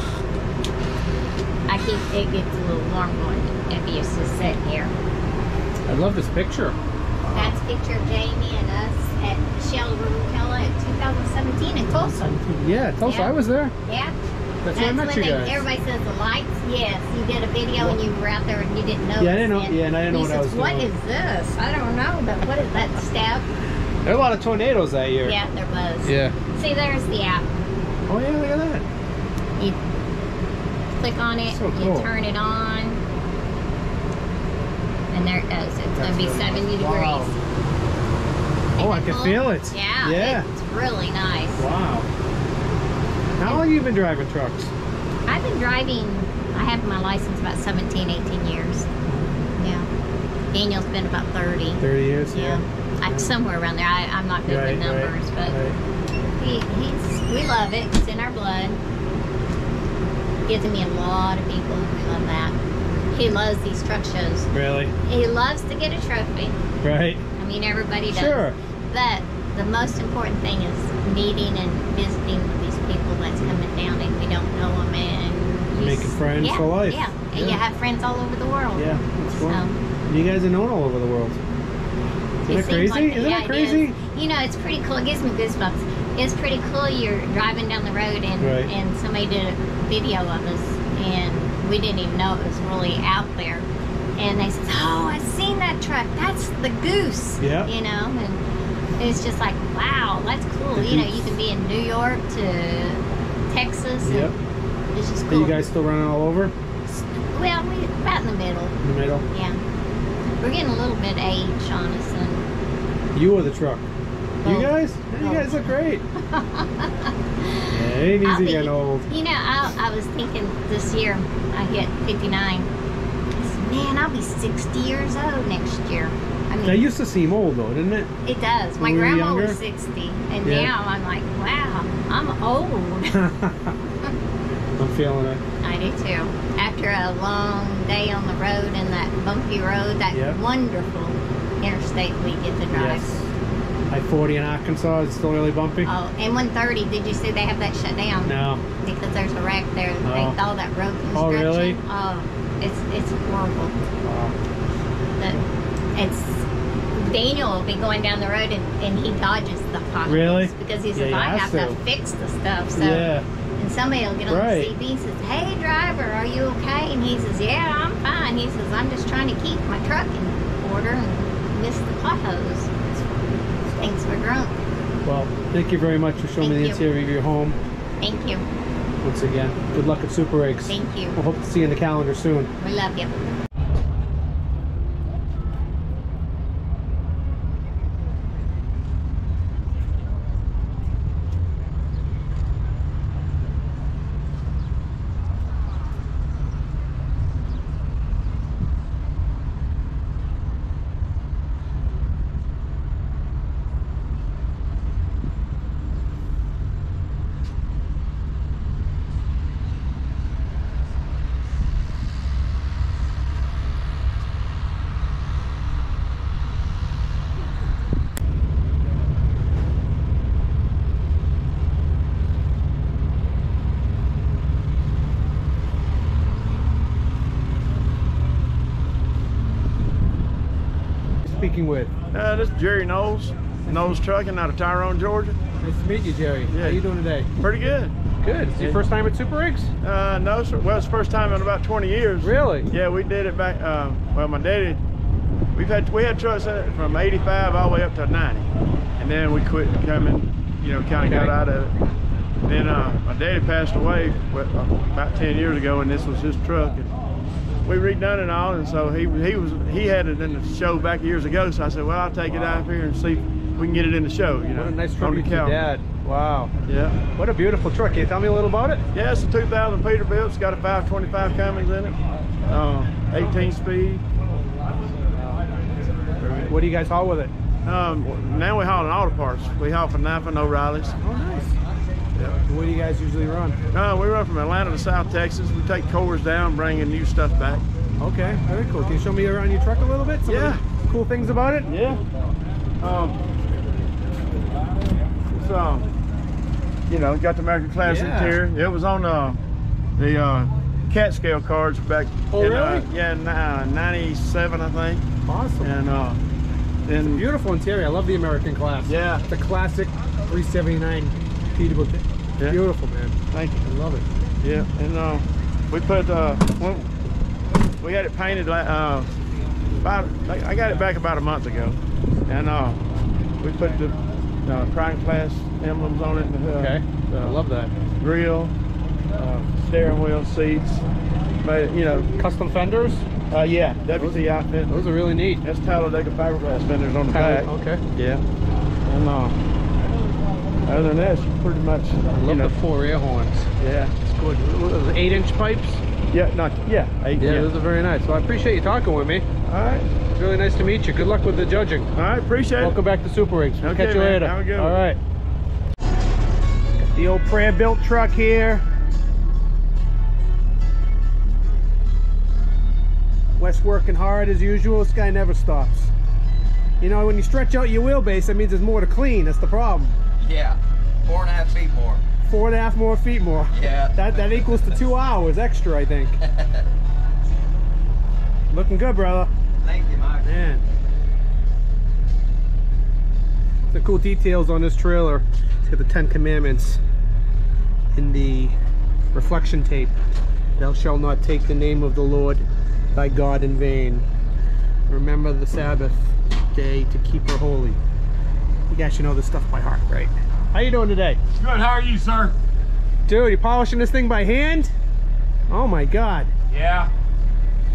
I keep it gets a little warm going if you just sit here. I love this picture. That's a picture of Jamie and us at Shell Rotella in 2017 in Tulsa. Yeah, Tulsa, Yeah. I was there. Yeah. That's met when you they, everybody says the lights. Yes, you did a video and you were out there and you didn't know. Yeah, I didn't know- yeah, and I didn't know what I was What doing." is this? I don't know, but what is that step? There were a lot of tornadoes that year. Yeah, there was. Yeah. See, there's the app. Oh yeah, look at that. You click on it, So cool. you turn it on, and there uh, it goes. It's going to be 70 degrees. Wow. Oh, I can feel it. Yeah, Yeah. it's really nice. Wow. How long you been driving trucks? I've been driving, I have my license about 17, 18 years. Yeah. Daniel's been about 30. 30 years. Yeah. I, somewhere around there. I, I'm not good Right, with right, numbers, but right. he, he's, we love it. It's in our blood. Gives me a lot of people. We love that. He loves these truck shows. Really? He loves to get a trophy. Right. I mean, everybody does. Sure. But the most important thing is meeting and visiting with these people that's coming down and we don't know them and you Making friends yeah, for life. Yeah. And you have friends all over the world. Yeah, that's cool. So, You guys are known all over the world. Isn't it that crazy? like- Isn't yeah, that it crazy? is. You know, it's pretty cool. It gives me goosebumps. It's pretty cool. You're driving down the road and Right. and somebody did a video of us and we didn't even know it was really out there. And they said, "Oh, I've seen that truck. That's the goose." Yeah. You know, and it's just like, wow, that's cool. The you know, you can be in New York to Texas. Yep. And it's just cool. Are you guys still running all over? well, we about in the middle. In the middle? Yeah. We're getting a little bit age on us, and You or the truck? You oh. guys? Yeah, You guys look great. yeah, it ain't easy getting old. You know, I, I was thinking this year, I hit 59. Man, I'll be 60 years old next year. I mean, That used to seem old though, didn't it? it does. My When we were grandma was 60, and Yeah. now I'm like, wow, I'm old. I'm feeling it. I do too. After a long day on the road and that bumpy road, that Yep. wonderful interstate we get to drive. Yes. I-40 in Arkansas is still really bumpy. Oh, and 130, did you see they have that shut down? No. Because there's a wreck there. Oh. They all that road construction. Oh, really? Oh, it's it's horrible. Wow. But it's Daniel will be going down the road and, and he dodges the potholes. Really? Because he Yeah, says, he I have to. to. fix the stuff. So Yeah. and somebody will get on Right. the CB and says, Hey driver, are you okay? And he says, Yeah, I'm fine. He says, I'm just trying to keep my truck in order and miss the potholes. Thanks for drunk. Well, thank you very much for showing me the you. interior of your home Thank you. once again. Good luck at Super Rigs. Thank you. We'll hope to see you in the calendar soon. We love you. Speaking with? Uh, this is Jerry Knowles, Knowles Trucking out of Tyrone, Georgia. Nice to meet you, Jerry. Yeah. How you doing today? Pretty good. Good. Is it your first time at Super Rigs? Uh, no, sir. Well, it's the first time in about 20 years. Really? Yeah, we did it back. Uh, well, my daddy, we've had we had trucks in it from 85 all the way up to 90, and then we quit coming. You know, kind of got out of it. Then uh, my daddy passed away about 10 years ago, and this was his truck. And we redone it all, and so he he was he had it in the show back years ago. So I said, well, I'll take it out here and see if we can get it in the show. You know, What a nice the with dad. Wow. Yeah. What a beautiful truck. Can you tell me a little about it? Yeah, it's a 2000 Peterbilt. It's got a 525 Cummins in it, uh, 18 speed. What do you guys haul with it? Um, now we haul in auto parts. We haul for Napa and O'Reilly's. Oh, nice. What do you guys usually run? Uh, we run from Atlanta to South Texas. We take cores down, bringing new stuff back. Okay, very cool. Can you show me around your truck a little bit? Some Yeah. cool things about it? Yeah. Um, it's, um, you know, got the American Classic Yeah. here. It was on uh, the uh, cat scale cards back Oh, in, uh, really? yeah, uh, 97, I think. Awesome. And uh, then Beautiful interior. I love the American class. Yeah. The classic 379 Peterbilt. Yeah. Beautiful, man. Thank you. I love it. Yeah, and uh, we put uh, we had it painted like uh, about I I got it back about a month ago, and uh, we put the uh, prime class emblems on it. and, Uh, Okay. I love that. grill, uh, steering wheel, seats. But you know, Custom fenders? uh, yeah, WT outfit. Those are really neat. That's Talladega fiberglass fenders on the Kinda- back. Okay. Yeah, and uh, other than that, it's pretty much. I you love know, the four air horns. yeah, It's good. Those, eight inch pipes? yeah, not yeah, eight, Yeah, yeah. those are very nice. Well, I appreciate you talking with me. All right, It's really nice to meet you. Good luck with the judging. all right, appreciate it. Welcome back to Super Rigs. We'll Okay, catch you man. later. Have a good All right. Got the old prayer built truck here. Wes working hard as usual. This guy never stops. You know, when you stretch out your wheelbase, that means there's more to clean. That's the problem. Yeah, four and a half feet more. Four and a half more feet more. Yeah. That that equals to two hours extra, I think. Looking good, brother. Thank you, Mike. Man. The cool details on this trailer. It's got the Ten Commandments in the reflection tape. Thou shalt not take the name of the Lord thy God in vain. Remember the Sabbath day to keep her holy. You guys should know this stuff by heart, right? How you doing today? Good, how are you, sir? Dude, you polishing this thing by hand? Oh my god. Yeah.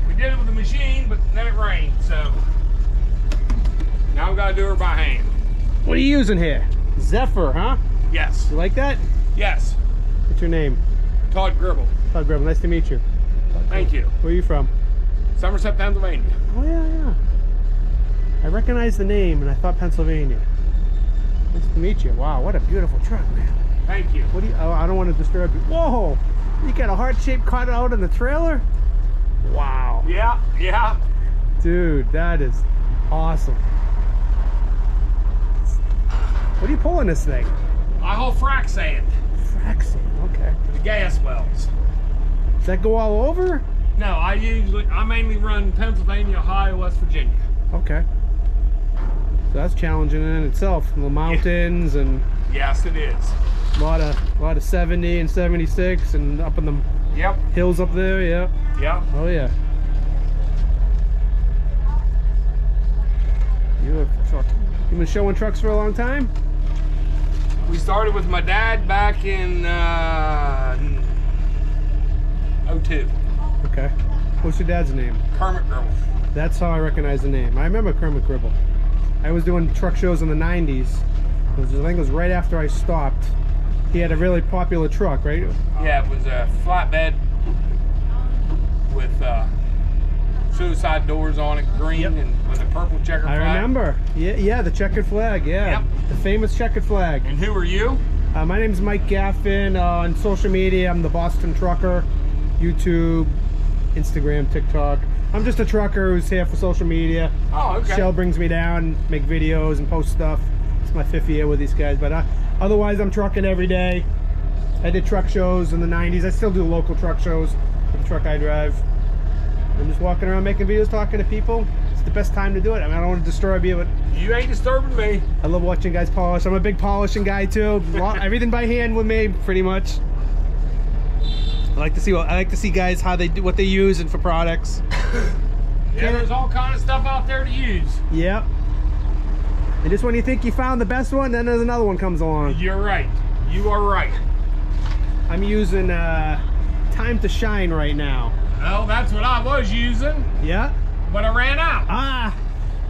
We did it with a machine, but then it rained, so now we gotta do it by hand. What are you using here? Zephyr, huh? Yes. You like that? Yes. What's your name? Todd Gribble. Todd Gribble, nice to meet you. Thank you. Where are you from? Somerset, Pennsylvania. Oh yeah, yeah. I recognize the name and I thought Pennsylvania. Nice to meet you. Wow, what a beautiful truck, man. Thank you. What do you, oh, I don't want to disturb you. Whoa! You got a heart-shaped cutout in the trailer? Wow. Yeah, yeah. Dude, that is awesome. What are you pulling this thing? I haul frac sand Frac sand, okay. for the gas wells. Does that go all over? No, I usually, I mainly run Pennsylvania, Ohio, West Virginia. Okay. So that's challenging in itself. The mountains and Yes, it is. a lot of a lot of 70 and 76 and up in the Yep, hills up there, yeah. Yeah. Oh yeah. You have truck. You been showing trucks for a long time? We started with my dad back in uh, 02. Okay. What's your dad's name? Kermit Gribble. That's how I recognize the name. I remember Kermit Gribble. I was doing truck shows in the 90s. It was, I think it was right after I stopped. He had a really popular truck, right? Yeah, it was a flatbed with uh, suicide doors on it, green and with a purple checker flag. I remember. Yeah, yeah, the checkered flag. Yeah, Yep. the famous checkered flag. And who are you? Uh, my name's Mike Gaffin. Uh, on social media, I'm the Boston Trucker. YouTube, Instagram, TikTok. I'm just a trucker who's here for social media. Oh, okay. Shell brings me down, make videos and post stuff. It's my fifth year with these guys, but uh, otherwise I'm trucking every day. I did truck shows in the 90s. I still do local truck shows for the truck I drive. I'm just walking around making videos, talking to people. It's the best time to do it. I mean, I don't want to disturb you, but You ain't disturbing me. I love watching guys polish. I'm a big polishing guy too. Everything by hand with me, pretty much. I like to see what I like to see guys how they do what they use and for products. Yeah, there's all kind of stuff out there to use. Yep. And just when you think you found the best one, then there's another one comes along. You're right. You are right. I'm using uh, Time to Shine right now. Well, that's what I was using, Yeah. but I ran out. Ah,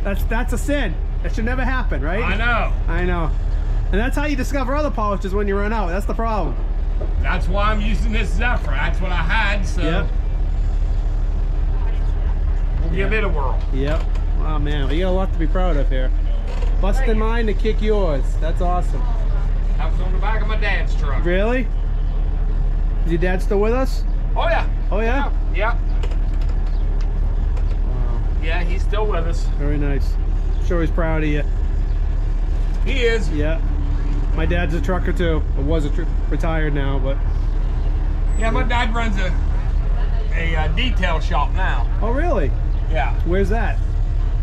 that's that's a sin. That should never happen, right? I know. I know. And that's how you discover other polishes when you run out. That's the problem. That's why I'm using this Zephyr. That's what I had, so Yep. we'll give it a whirl. Yep. Oh man, you got a lot to be proud of here. Busting mine to kick yours. That's awesome. That was on the back of my dad's truck. Really? Is your dad still with us? Oh yeah. Oh yeah? Yeah. Wow. Yeah, he's still with us. Very nice. Sure he's proud of you. He is. Yeah. My dad's a trucker too. Or was a retired now, but Yeah, my dad runs a a uh, detail shop now. Oh really? Yeah. Where's that?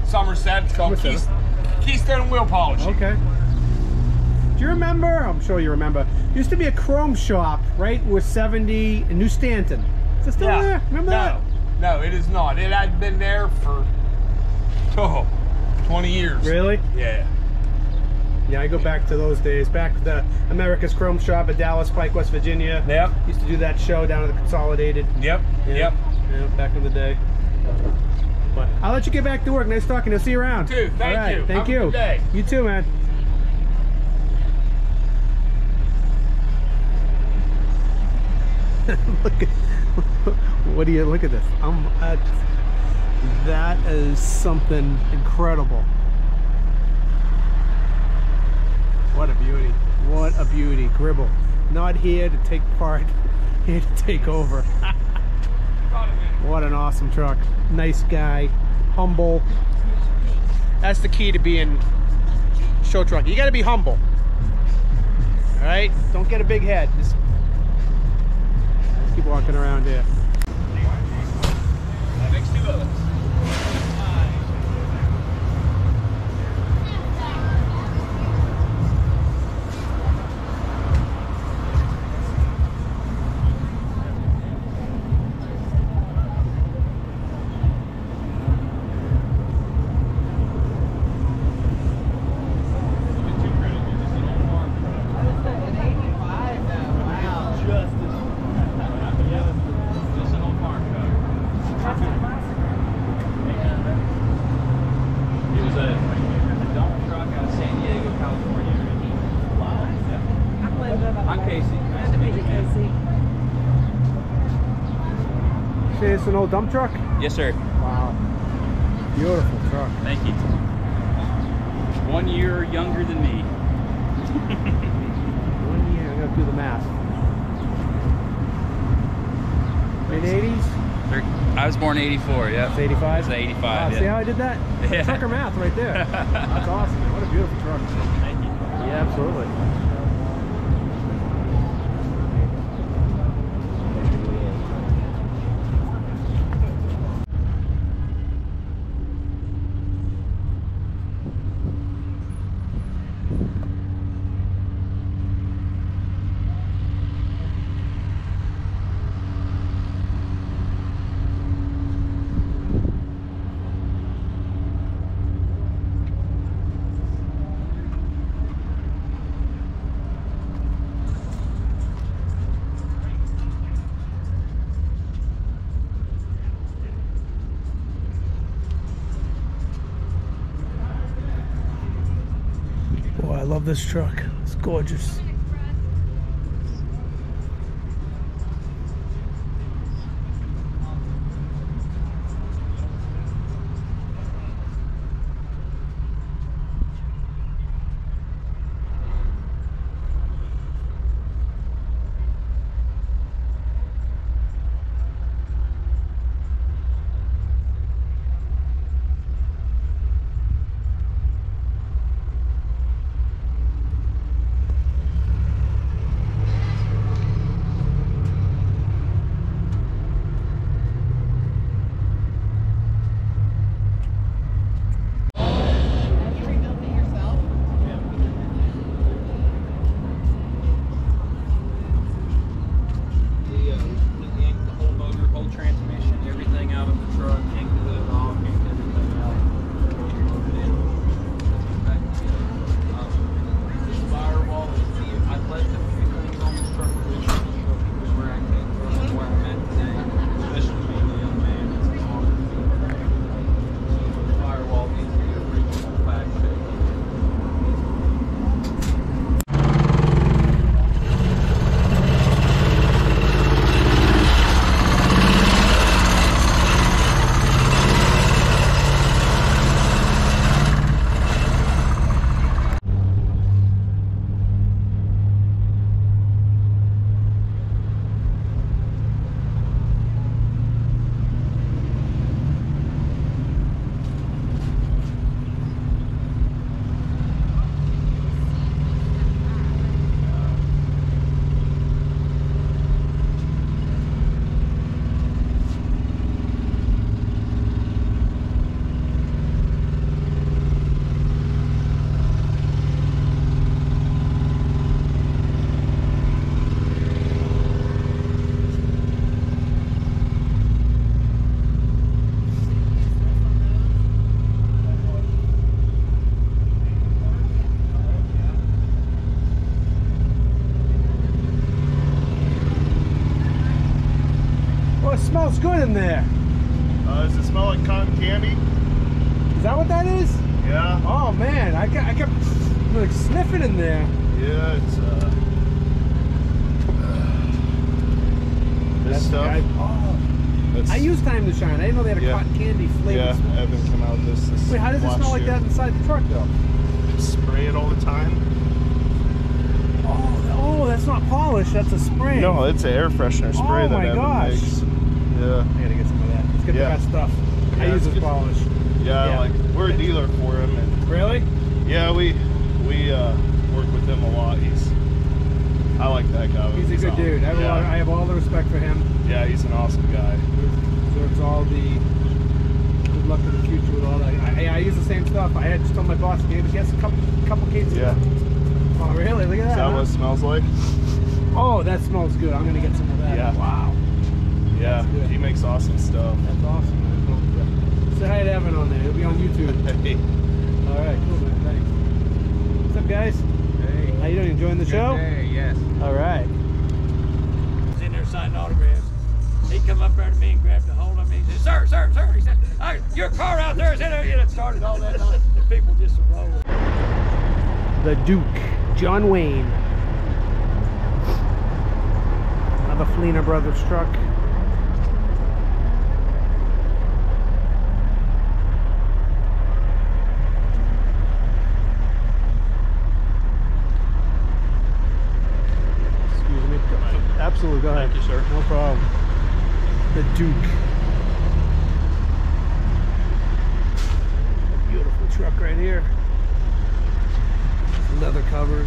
Somerset. It's called Somerset. Keys, Keystone Wheel Polish. Okay. Do you remember? I'm sure you remember. Used to be a chrome shop, right? With 70 in New Stanton. Is it still Yeah. there? Remember no, that? No, it is not. It had been there for oh, 20 years. Really? Yeah. Yeah, I go back to those days. Back to the America's Chrome Shop at Dallas Pike, West Virginia. Yep. Used to do that show down at the Consolidated. Yep. Yeah. Yep. Yeah, back in the day. But I'll let you get back to work. Nice talking. I'll see you around. You too. Thank All right. you. Thank Have a you. good day. You too, man. look at what do you look at this? Um, uh, that is something incredible. What a beauty! What a beauty! Gribble, not here to take part, here to take over. what an awesome truck! Nice guy, humble. That's the key to being show truck. You got to be humble. All right, don't get a big head. Just keep walking around here. Dump truck. Yes, sir. Wow, beautiful truck. Thank you. One year younger than me. One year. I gotta do the math. Mid 80s. I was born 84, yeah. It's 85? It's 85, Wow, yeah. See how I did that? Yeah. Trucker math right there. That's awesome. man. What a beautiful truck. Thank you. Yeah, absolutely. This truck. It's gorgeous. Smells good in there. Uh, does it smell like cotton candy? Is that what that is? Yeah. Oh man, I, kept- I kept like sniffing in there. Yeah, it's uh. this stuff. I, oh, I used Time to Shine. I didn't know they had a Yeah. cotton candy flavor. Yeah, smell. Evan came out this. this Wait, how does it smell like that inside the truck though? Spray it all the time. Oh, oh, that's not polish. That's a spray. No, it's an air freshener spray Oh that my Evan gosh. makes. Yeah. I gotta get some of that. Let's get Yeah. the best stuff. I use this polish. Yeah, Yeah. like we're a dealer for him, and Really? yeah, we we uh, work with him a lot. He's I like that guy. He's a good dude. I have, lot, I have all the respect for him. yeah, he's an awesome guy. Deserves all the good luck in the future with all that. I, I use the same stuff. I had just told my boss, gave us a couple couple cases. Yeah. Oh, really? Look at that. Is that huh? what it smells like? Oh, that smells good. I'm gonna get some of that. Yeah. Wow. Yeah, he makes awesome stuff. That's awesome. Man. Say hi to Evan on there. He'll be on YouTube. Hey. All right. Cool, man. Thanks. What's up, guys? Hey. How you doing? Enjoying the show? Hey, yes. All right. was in there signing autographs. He come up there to me and grabbed a hold of me. He said, "Sir, sir, sir," he said, I, "Your car out there is in there." And it started all that. nonsense. The people just roll. The Duke, John Wayne. Another Fleener Brothers truck. Absolutely, go ahead. Thank you, sir. No problem. The Duke. A beautiful truck right here. Leather covers.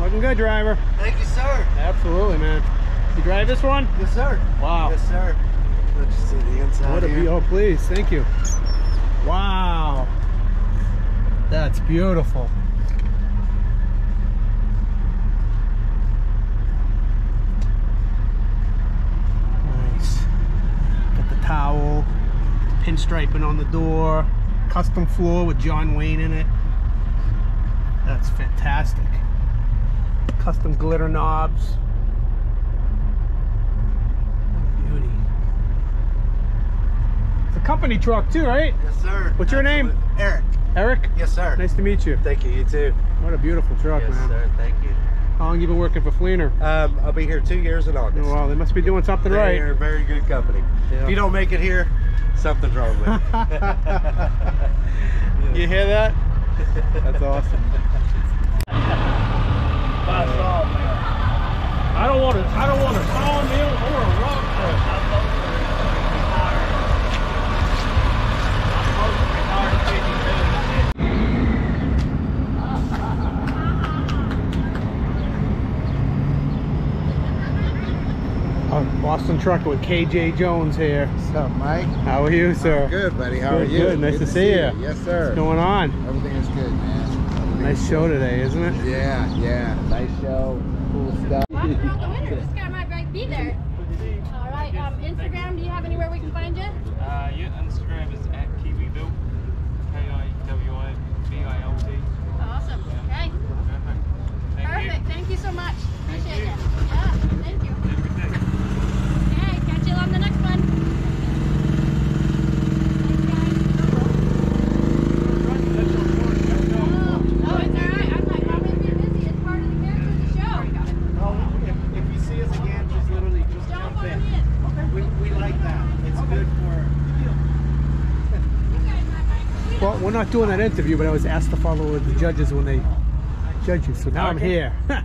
Looking good, driver. Thank you, sir. Absolutely, man. You drive this one? Yes, sir. Wow. Yes, sir. Let's see the inside What a here. oh please, thank you. Wow. That's beautiful. Nice. Towel, pinstriping on the door, custom floor with John Wayne in it. That's fantastic. Custom glitter knobs. What beauty. It's a company truck too, right? Yes, sir. What's your name? Eric. Eric? Yes, sir. Nice to meet you. Thank you. You too. What a beautiful truck, yes, man. Yes, sir. Thank you. How long you been working for Fleener? Um, I'll be here two years in August. Oh, wow, they must be doing something right. They're a very good company. Yeah. If you don't make it here, something's wrong with it. You hear that? That's awesome. I don't want to. I don't want a sawmill or a rock Boston Trucker with KJ Jones here. What's up, Mike? How are you, sir? Good, buddy. How Good, are you? good. Nice to see you. Yes, sir. What's going on? Everything is good, man. Everything Nice is show good. today, isn't it? Yeah, yeah. Nice show. Cool stuff. Well, I'm not the winner. This guy might be there. All right. Um, Instagram. Do you have anywhere we can find you? Uh, yeah, Instagram is at Kiwi Bilt. K I W I B I L T. Awesome. Okay. Thank Perfect. you. Thank you so much. Appreciate it. Yeah. Thank you. Okay. Catch you on the next one. Oh, it's all right. I'm like, I'm gonna be busy. It's part of the character of the show. Oh, if, if you see us again, just literally just Don't jump put in. them in. We, we like that. It's good for. Well, we're not doing that interview, but I was asked to follow the judges when they judge you, so now I'm here.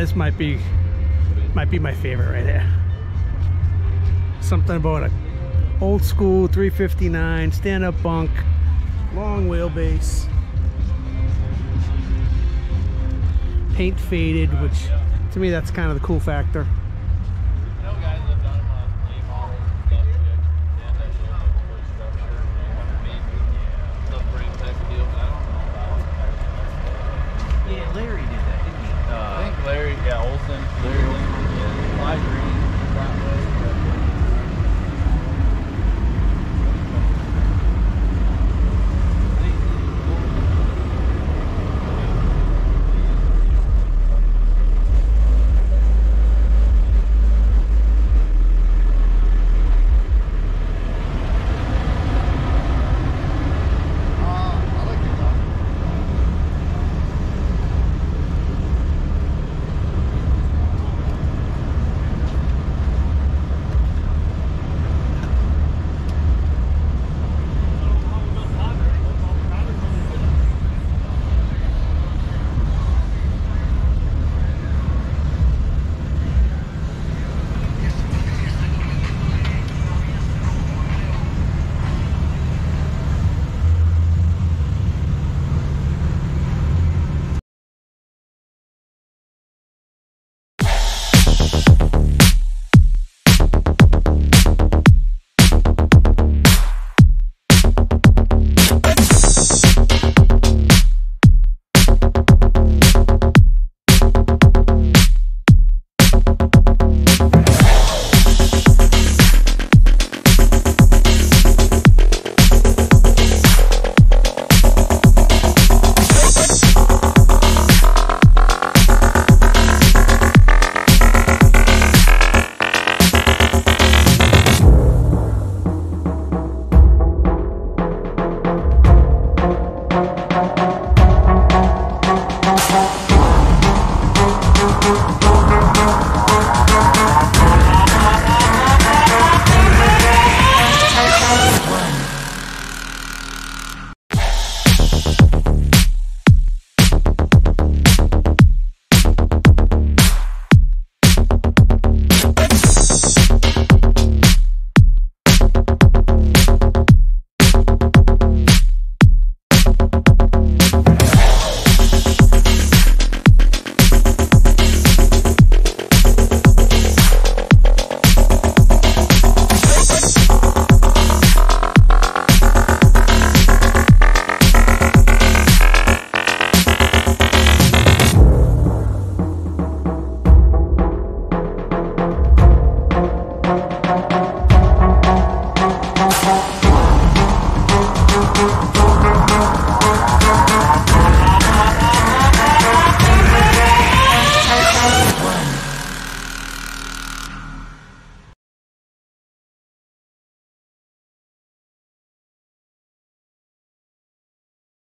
this might be might be my favorite right here. Something about a old school 359 stand-up bunk, long wheelbase, paint faded, which to me that's kind of the cool factor.